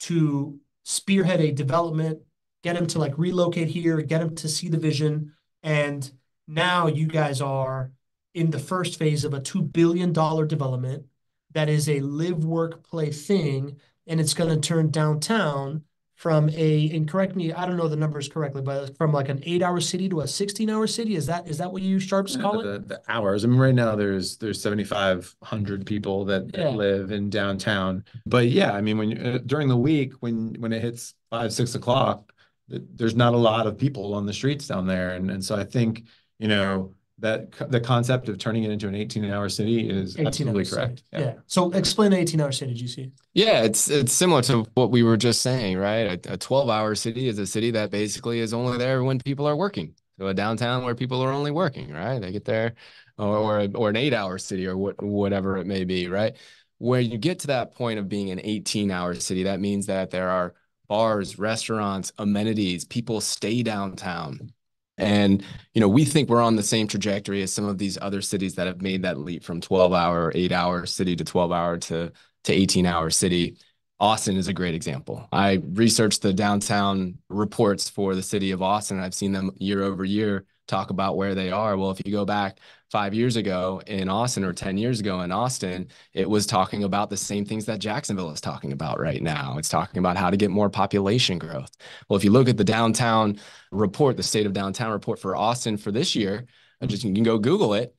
to spearhead a development, get him to like relocate here, get him to see the vision. And now you guys are in the first phase of a $2 billion development that is a live, work, play thing, and it's going to turn downtown from a, and correct me, I don't know the numbers correctly, but from like an eight-hour city to a sixteen-hour city? Is that, is that what you sharps call it? The, the hours. I mean, right now there's there's 7,500 people that, that Yeah. live in downtown. But yeah, I mean, when you, uh, during the week when when it hits five six o'clock, th- there's not a lot of people on the streets down there, and and so I think you know that the concept of turning it into an 18 hour city is 18 absolutely hours, correct. Yeah. So explain the eighteen hour city, GC. Yeah, it's it's similar to what we were just saying, right? A, a 12-hour city is a city that basically is only there when people are working. So a downtown where people are only working, right? They get there, or or, or an eight-hour city or what whatever it may be, right? Where you get to that point of being an 18-hour city, that means that there are bars, restaurants, amenities, people stay downtown. And you know, we think we're on the same trajectory as some of these other cities that have made that leap from 12-hour, 8-hour city to 12-hour to to 18-hour city. Austin is a great example. I researched the downtown reports for the city of Austin. I've seen them year over year talk about where they are. Well, if you go back five years ago in Austin or 10 years ago in Austin, it was talking about the same things that Jacksonville is talking about right now. It's talking about how to get more population growth. Well, if you look at the downtown report, the state of downtown report for Austin for this year, just you can go Google it.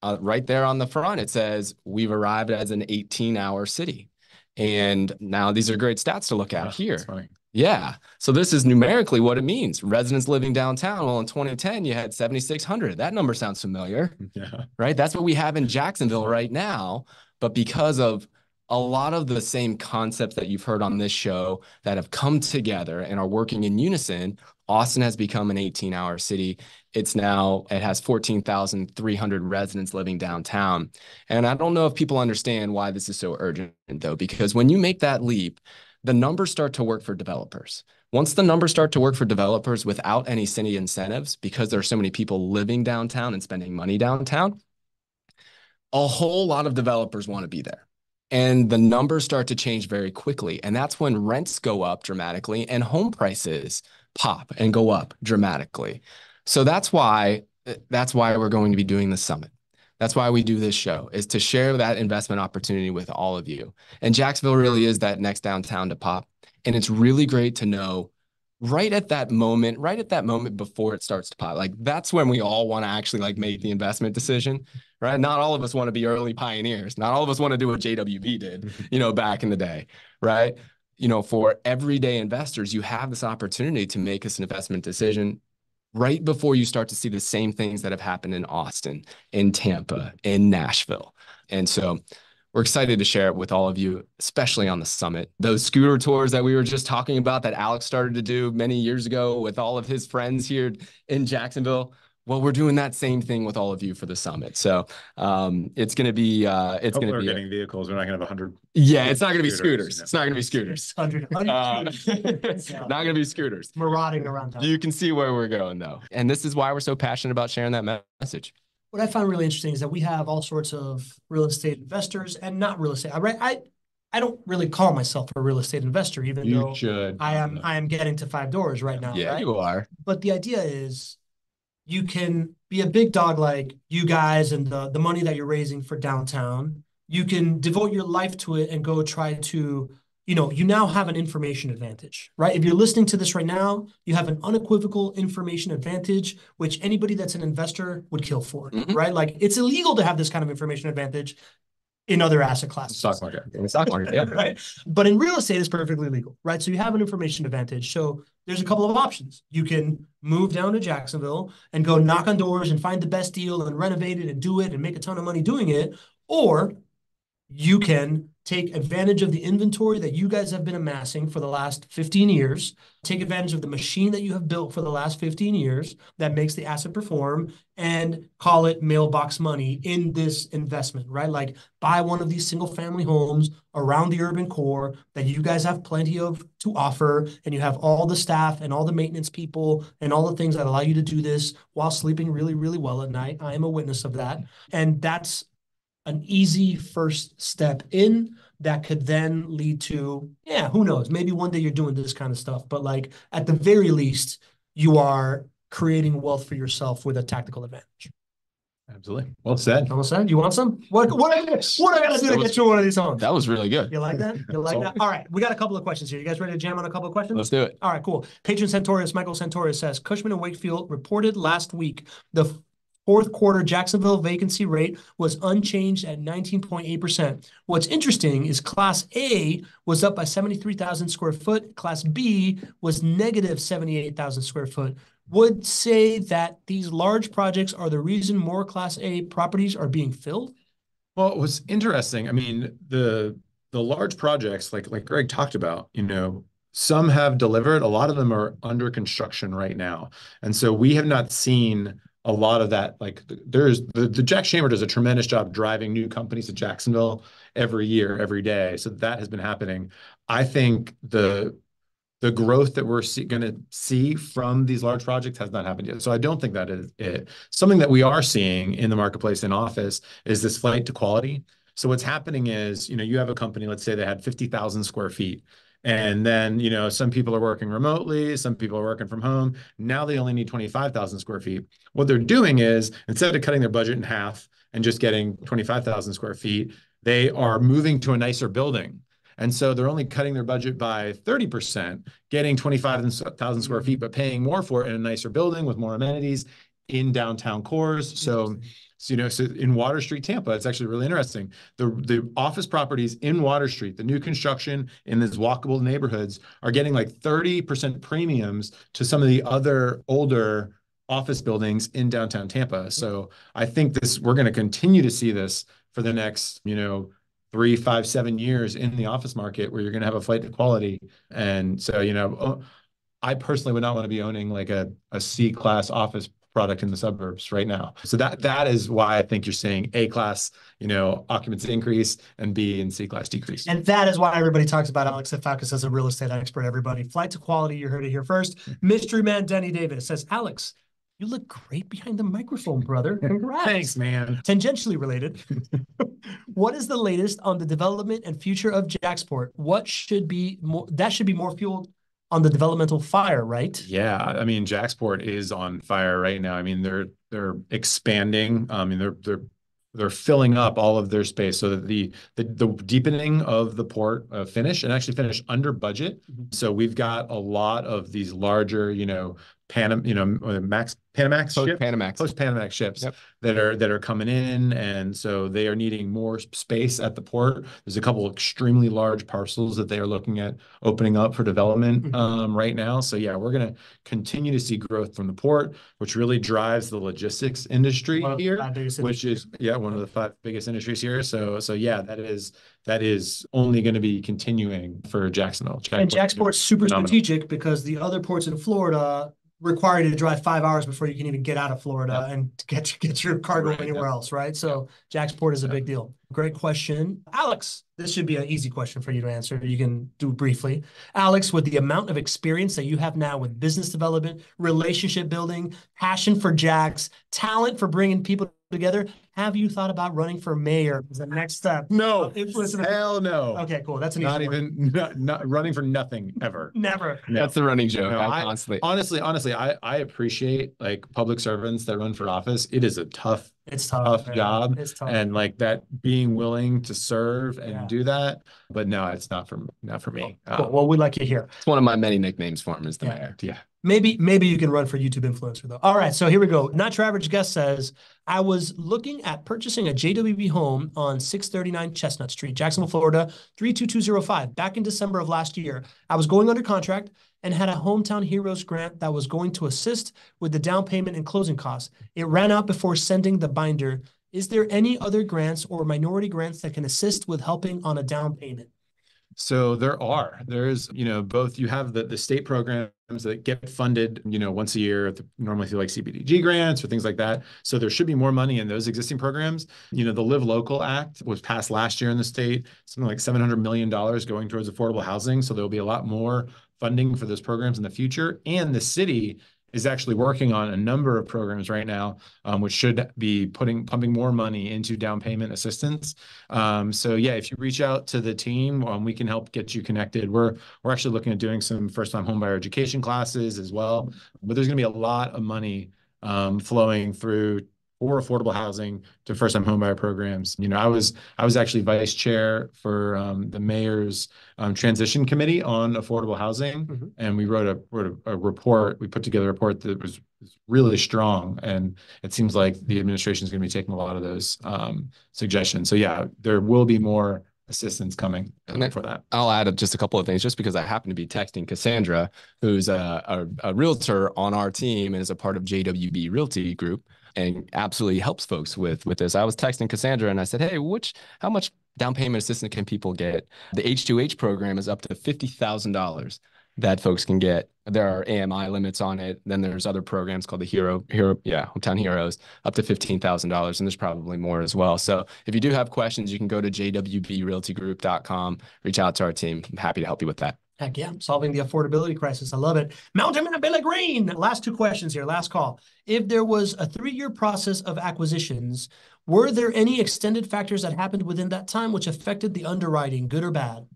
Uh, right there on the front, it says we've arrived as an 18 hour city. And now these are great stats to look at Yeah, here. Yeah. So this is numerically what it means. Residents living downtown. Well, in 2010, you had 7,600. That number sounds familiar, Yeah. right? That's what we have in Jacksonville right now. But because of a lot of the same concepts that you've heard on this show that have come together and are working in unison, Austin has become an 18 hour city. It's now, it has 14,300 residents living downtown. And I don't know if people understand why this is so urgent, though, because when you make that leap, the numbers start to work for developers. Once the numbers start to work for developers without any city incentives, because there are so many people living downtown and spending money downtown, a whole lot of developers want to be there. And the numbers start to change very quickly. And that's when rents go up dramatically and home prices pop and go up dramatically. So that's why that's why we're going to be doing the summit. That's why we do this show is to share that investment opportunity with all of you. And Jacksonville really is that next downtown to pop. And it's really great to know right at that moment, right at that moment before it starts to pop. Like that's when we all want to actually like make the investment decision, right? Not all of us want to be early pioneers. Not all of us want to do what JWB did, *laughs* you know, back in the day, right? You know, for everyday investors, you have this opportunity to make this investment decision right before you start to see the same things that have happened in Austin, in Tampa, in Nashville. And so we're excited to share it with all of you, especially on the summit. Those scooter tours that we were just talking about that Alex started to do many years ago with all of his friends here in Jacksonville. Well, we're doing that same thing with all of you for the summit. So um, it's going to be, uh, it's going to we're be, a- getting vehicles. We're not gonna have a hundred. yeah, it's not going to be scooters, scooters. It's not going to be scooters. *laughs* Hundred, Uh, *laughs* not going to be scooters. marauding around town. You can see where we're going though. And this is why we're so passionate about sharing that message. What I find really interesting is that we have all sorts of real estate investors and not real estate. I, I, I don't really call myself a real estate investor, even You though should. I am, I am getting to five doors right now. Yeah, right? you are. But the idea is you can be a big dog like you guys and the, the money that you're raising for downtown. You can devote your life to it and go try to, you know, you now have an information advantage, right? If you're listening to this right now, you have an unequivocal information advantage, which anybody that's an investor would kill for, Mhm. right? Like it's illegal to have this kind of information advantage in other asset classes Stock market. In the stock market, yeah. *laughs* right? But in real estate, it's perfectly legal, right? So you have an information advantage. So there's a couple of options. You can move down to Jacksonville and go knock on doors and find the best deal and renovate it and do it and make a ton of money doing it. Or you can take advantage of the inventory that you guys have been amassing for the last 15 years, take advantage of the machine that you have built for the last 15 years that makes the asset perform and call it mailbox money in this investment, right? Like buy one of these single family homes around the urban core that you guys have plenty of to offer and you have all the staff and all the maintenance people and all the things that allow you to do this while sleeping really really well at night. I am a witness of that. And that's an easy first step in that could then lead to yeah who knows maybe one day you're doing this kind of stuff but like at the very least you are creating wealth for yourself with a tactical advantage Absolutely. Well said. Almost said. You want some? What what what I gotta do That to was- get you one of these homes? That was really good. You like that? You like that? All right, we got a couple of questions here. You guys ready to jam on a couple of questions? Let's do it. All right, cool. Patron Centaurus, Michael Centaurus says Cushman and Wakefield reported last week the fourth quarter Jacksonville vacancy rate was unchanged at 19.8%. What's interesting is Class A was up by 73,000 square foot. Class B was negative 78,000 square foot. Would say that these large projects are the reason more Class A properties are being filled. Well, what's interesting, I mean, the the large projects like like Greg talked about, you know, some have delivered, a lot of them are under construction right now. And so we have not seen a lot of that. Like there's the, the JAX Chamber does a tremendous job driving new companies to Jacksonville every year, every day. So that has been happening. I think the the growth that we're going to see from these large projects has not happened yet. So I don't think that is it. Something that we are seeing in the marketplace in office is this flight to quality. So what's happening is, you know, you have a company, let's say they had 50,000 square feet. And then, you know, some people are working remotely, some people are working from home. Now they only need 25,000 square feet. What they're doing is instead of cutting their budget in half and just getting 25,000 square feet, they are moving to a nicer building. And so they're only cutting their budget by 30%, getting 25,000 square feet, but paying more for it in a nicer building with more amenities in downtown cores. So, so, you know, so in Water Street, Tampa, it's actually really interesting. The the office properties in Water Street, the new construction in these walkable neighborhoods are getting like 30% premiums to some of the other older office buildings in downtown Tampa. So I think this we're going to continue to see this for the next, you know, three, five, seven years in the office market where you're going to have a flight to quality. And so, you know, uh, I personally would not want to be owning like a, a C class office product in the suburbs right now. So that that is why I think you're seeing A class, you know, occupancy increase and B and C class decrease. And that is why everybody talks about Alex Sifakis as a real estate expert, everybody. Flight to quality, you heard it here first. Hmm. Mystery man Denny Davis says, Alex, you look great behind the microphone, brother. Congrats. Thanks, man. Tangentially related. *laughs* what is the latest on the development and future of JAXPORT? What should be more that should be more fueled on the developmental fire, right? Yeah, I mean, JAXPORT is on fire right now. I mean, they're they're expanding. I mean, they're they're they're filling up all of their space so that the the, the deepening of the port uh, finish and actually finish under budget. Mhm. So we've got a lot of these larger, you know, Panam, you know, Max Panamax Post ship, Panamax. post Panamax ships Yep. that are that are coming in, and so they are needing more space at the port. There's a couple of extremely large parcels that they are looking at opening up for development Mhm. um, right now. So yeah, we're gonna continue to see growth from the port, which really drives the logistics industry One of the here, which industries. is yeah one of the five biggest industries here. So so yeah, that is that is only going to be continuing for Jacksonville. And JAXPORT's JAXPORT's super phenomenal. strategic because the other ports in Florida require you to drive five hours before you can even get out of Florida Yep. and *laughs* get get your cargo Right, anywhere yep. else, right? So JAXPORT is a Yep. big deal. Great question. Alex, this should be an easy question for you to answer. You can do briefly. Alex, with the amount of experience that you have now with business development, relationship building, passion for Jax, talent for bringing people together, have you thought about running for mayor as the next step? No, If- listen, hell no. Okay, cool. That's an Not easy even not, not running for nothing ever. *laughs* Never. No. That's the running joke. No, I I- constantly. honestly, honestly, I I appreciate like public servants that run for office. It is a tough It's tough. Tough man. job, It's tough. and like that being willing to serve and Yeah. do that. But no, it's not for not for me. Cool. Uh, Well, we like you here. It's one of my many nicknames for him is the Yeah. mayor. yeah. Maybe, maybe you can run for YouTube influencer though. All right, so here we go. Not your average guest says, I was looking at purchasing a JWB home on 639 Chestnut Street, Jacksonville, Florida, 32205. Back in December of last year, I was going under contract and had a hometown heroes grant that was going to assist with the down payment and closing costs. It ran out before sending the binder. Is there any other grants or minority grants that can assist with helping on a down payment? So there are. There's, you know, both you have the the state programs that get funded, you know, once a year, th- normally through like CBDG grants or things like that. So there should be more money in those existing programs. You know, the Live Local Act was passed last year in the state, something like $700 million going towards affordable housing. So there'll be a lot more funding for those programs in the future. And the city is actually working on a number of programs right now, um, which should be putting pumping more money into down payment assistance. Um, so yeah, if you reach out to the team, um, we can help get you connected. We're we're actually looking at doing some first time homebuyer education classes as well. But there's going to be a lot of money um, flowing through for affordable housing to first time homebuyer programs. You know, I was I was actually vice chair for um, the mayor's um, transition committee on affordable housing, Mhm. and we wrote a wrote a, a report. We put together a report that was, was really strong, and it seems like the administration is going to be taking a lot of those um, suggestions. So yeah, there will be more assistance coming And for that. I'll add just a couple of things just because I happen to be texting Cassandra, who's a, a, a realtor on our team and is a part of JWB Realty Group and absolutely helps folks with with this. I was texting Cassandra and I said, "Hey, which how much down payment assistance can people get?" The H2H program is up to $50,000 that folks can get. There are AMI limits on it. Then there's other programs called the Hero Hero yeah, Hometown Heroes up to $15,000 and there's probably more as well. So if you do have questions, you can go to jwbrealtygroup.com, reach out to our team. I'm happy to help you with that. Heck yeah, solving the affordability crisis. I love it. Mountain Man Billy Green. Last two questions here. Last call. If there was a three-year process of acquisitions, were there any extended factors that happened within that time which affected the underwriting, good or bad?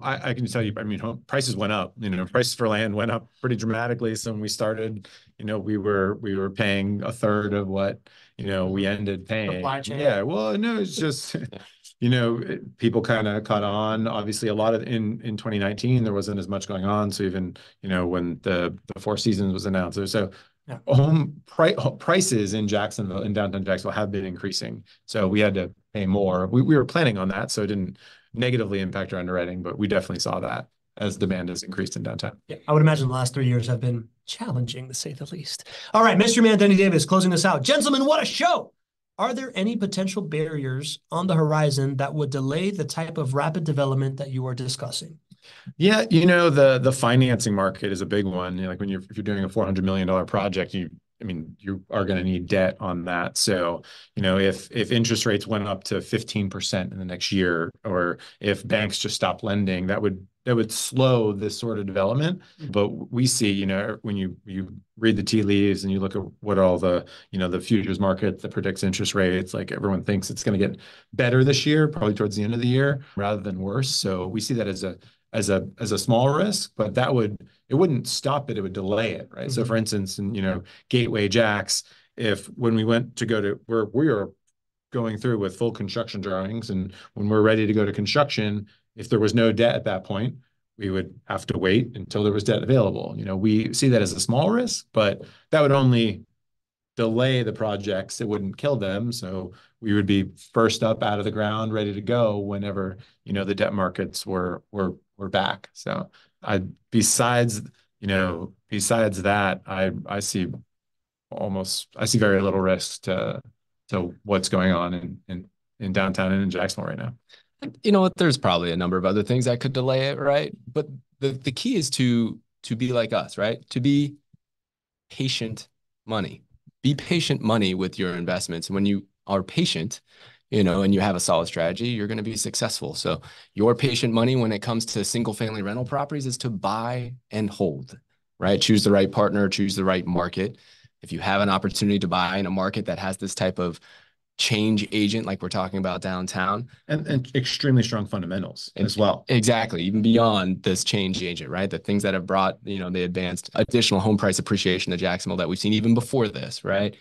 I, I can tell you, I mean, prices went up, you know, prices for land went up pretty dramatically. So when we started, you know, we were, we were paying a third of what, you know, we ended paying. Yeah, well, no, it's just, *laughs* you know, people kind of caught on. Obviously, a lot of in, in twenty nineteen, there wasn't as much going on. So even, you know, when the, the Four Seasons was announced, so Yeah. home pri- prices in Jacksonville, in downtown Jacksonville have been increasing. So we had to pay more. We, we were planning on that, so it didn't negatively impact our underwriting, but we definitely saw that as demand has increased in downtown. Yeah, I would imagine the last three years have been challenging to say the least. All right, Mr. Man, Danny Davis, closing this out. Gentlemen, what a show! Are there any potential barriers on the horizon that would delay the type of rapid development that you are discussing? Yeah, you know, the the financing market is a big one. You know, like when you're if you're doing a four hundred million dollar project, you I mean, you are going to need debt on that. So, you know, if if interest rates went up to 15% in the next year, or if banks just stopped lending, that would that would slow this sort of development. But we see, you know, when you you read the tea leaves and you look at what all the, you know, the futures market that predicts interest rates, like everyone thinks it's going to get better this year, probably towards the end of the year, rather than worse. So we see that as a as a as a small risk, but that would it wouldn't stop it, it would delay it, right? So Mhm. for instance, in you know, Gateway Jax, if when we went to go to where we are going through with full construction drawings and when we're ready to go to construction, if there was no debt at that point, we would have to wait until there was debt available. You know, we see that as a small risk, but that would only delay the projects. It wouldn't kill them. So we would be first up out of the ground, ready to go whenever, you know, the debt markets were were were back. So I besides, you know, besides that, I I see almost I see very little risk to to what's going on in in in downtown and in Jacksonville right now. You know what? There's probably a number of other things that could delay it right? But the the key is to to be like us right? To be patient money. Be patient money with your investments. And when you are patient you know and you have a solid strategy you're going to be successful. So your patient money when it comes to single family rental properties is to buy and hold right? Choose the right partner choose the right market. If you have an opportunity to buy in a market that has this type of change agent like we're talking about downtown And and extremely strong fundamentals as well. Exactly, even beyond this change agent, right? The things that have brought, you know, the advanced additional home price appreciation to Jacksonville that we've seen even before this, right?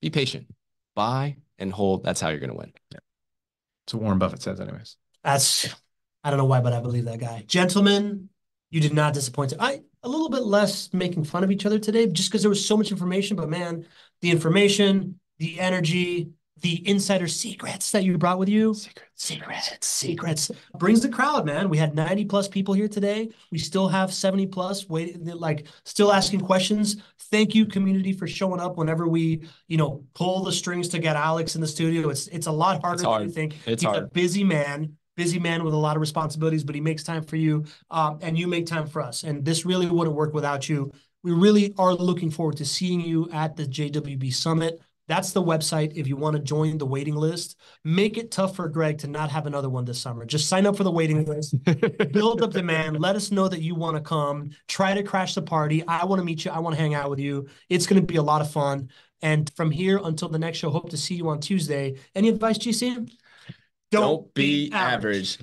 Be patient, buy and hold. That's how you're going to win. That's what Warren Buffett says anyways. That's I don't know why, but I believe that guy. Gentlemen, you did not disappoint. I a little bit less making fun of each other today, just because there was so much information. But man, the information, the energy, the insider secrets that you brought with you, secrets, secrets, secrets. brings the crowd. Man, we had ninety plus people here today. We still have seventy plus waiting, like still asking questions. Thank you, community, for showing up whenever we, you know, pull the strings to get Alex in the studio. It's it's a lot harder than you think. It's He's a hard. busy man, busy man with a lot of responsibilities, but he makes time for you, um, and you make time for us. And this really wouldn't work without you. We really are looking forward to seeing you at the JWB Summit. That's the website if you want to join the waiting list. Make it tough for Greg to not have another one this summer. Just sign up for the waiting list, *laughs* build up demand. Let us know that you want to come. Try to crash the party. I want to meet you. I want to hang out with you. It's going to be a lot of fun. And from here until the next show, hope to see you on Tuesday. Any advice, GC? Don't be average.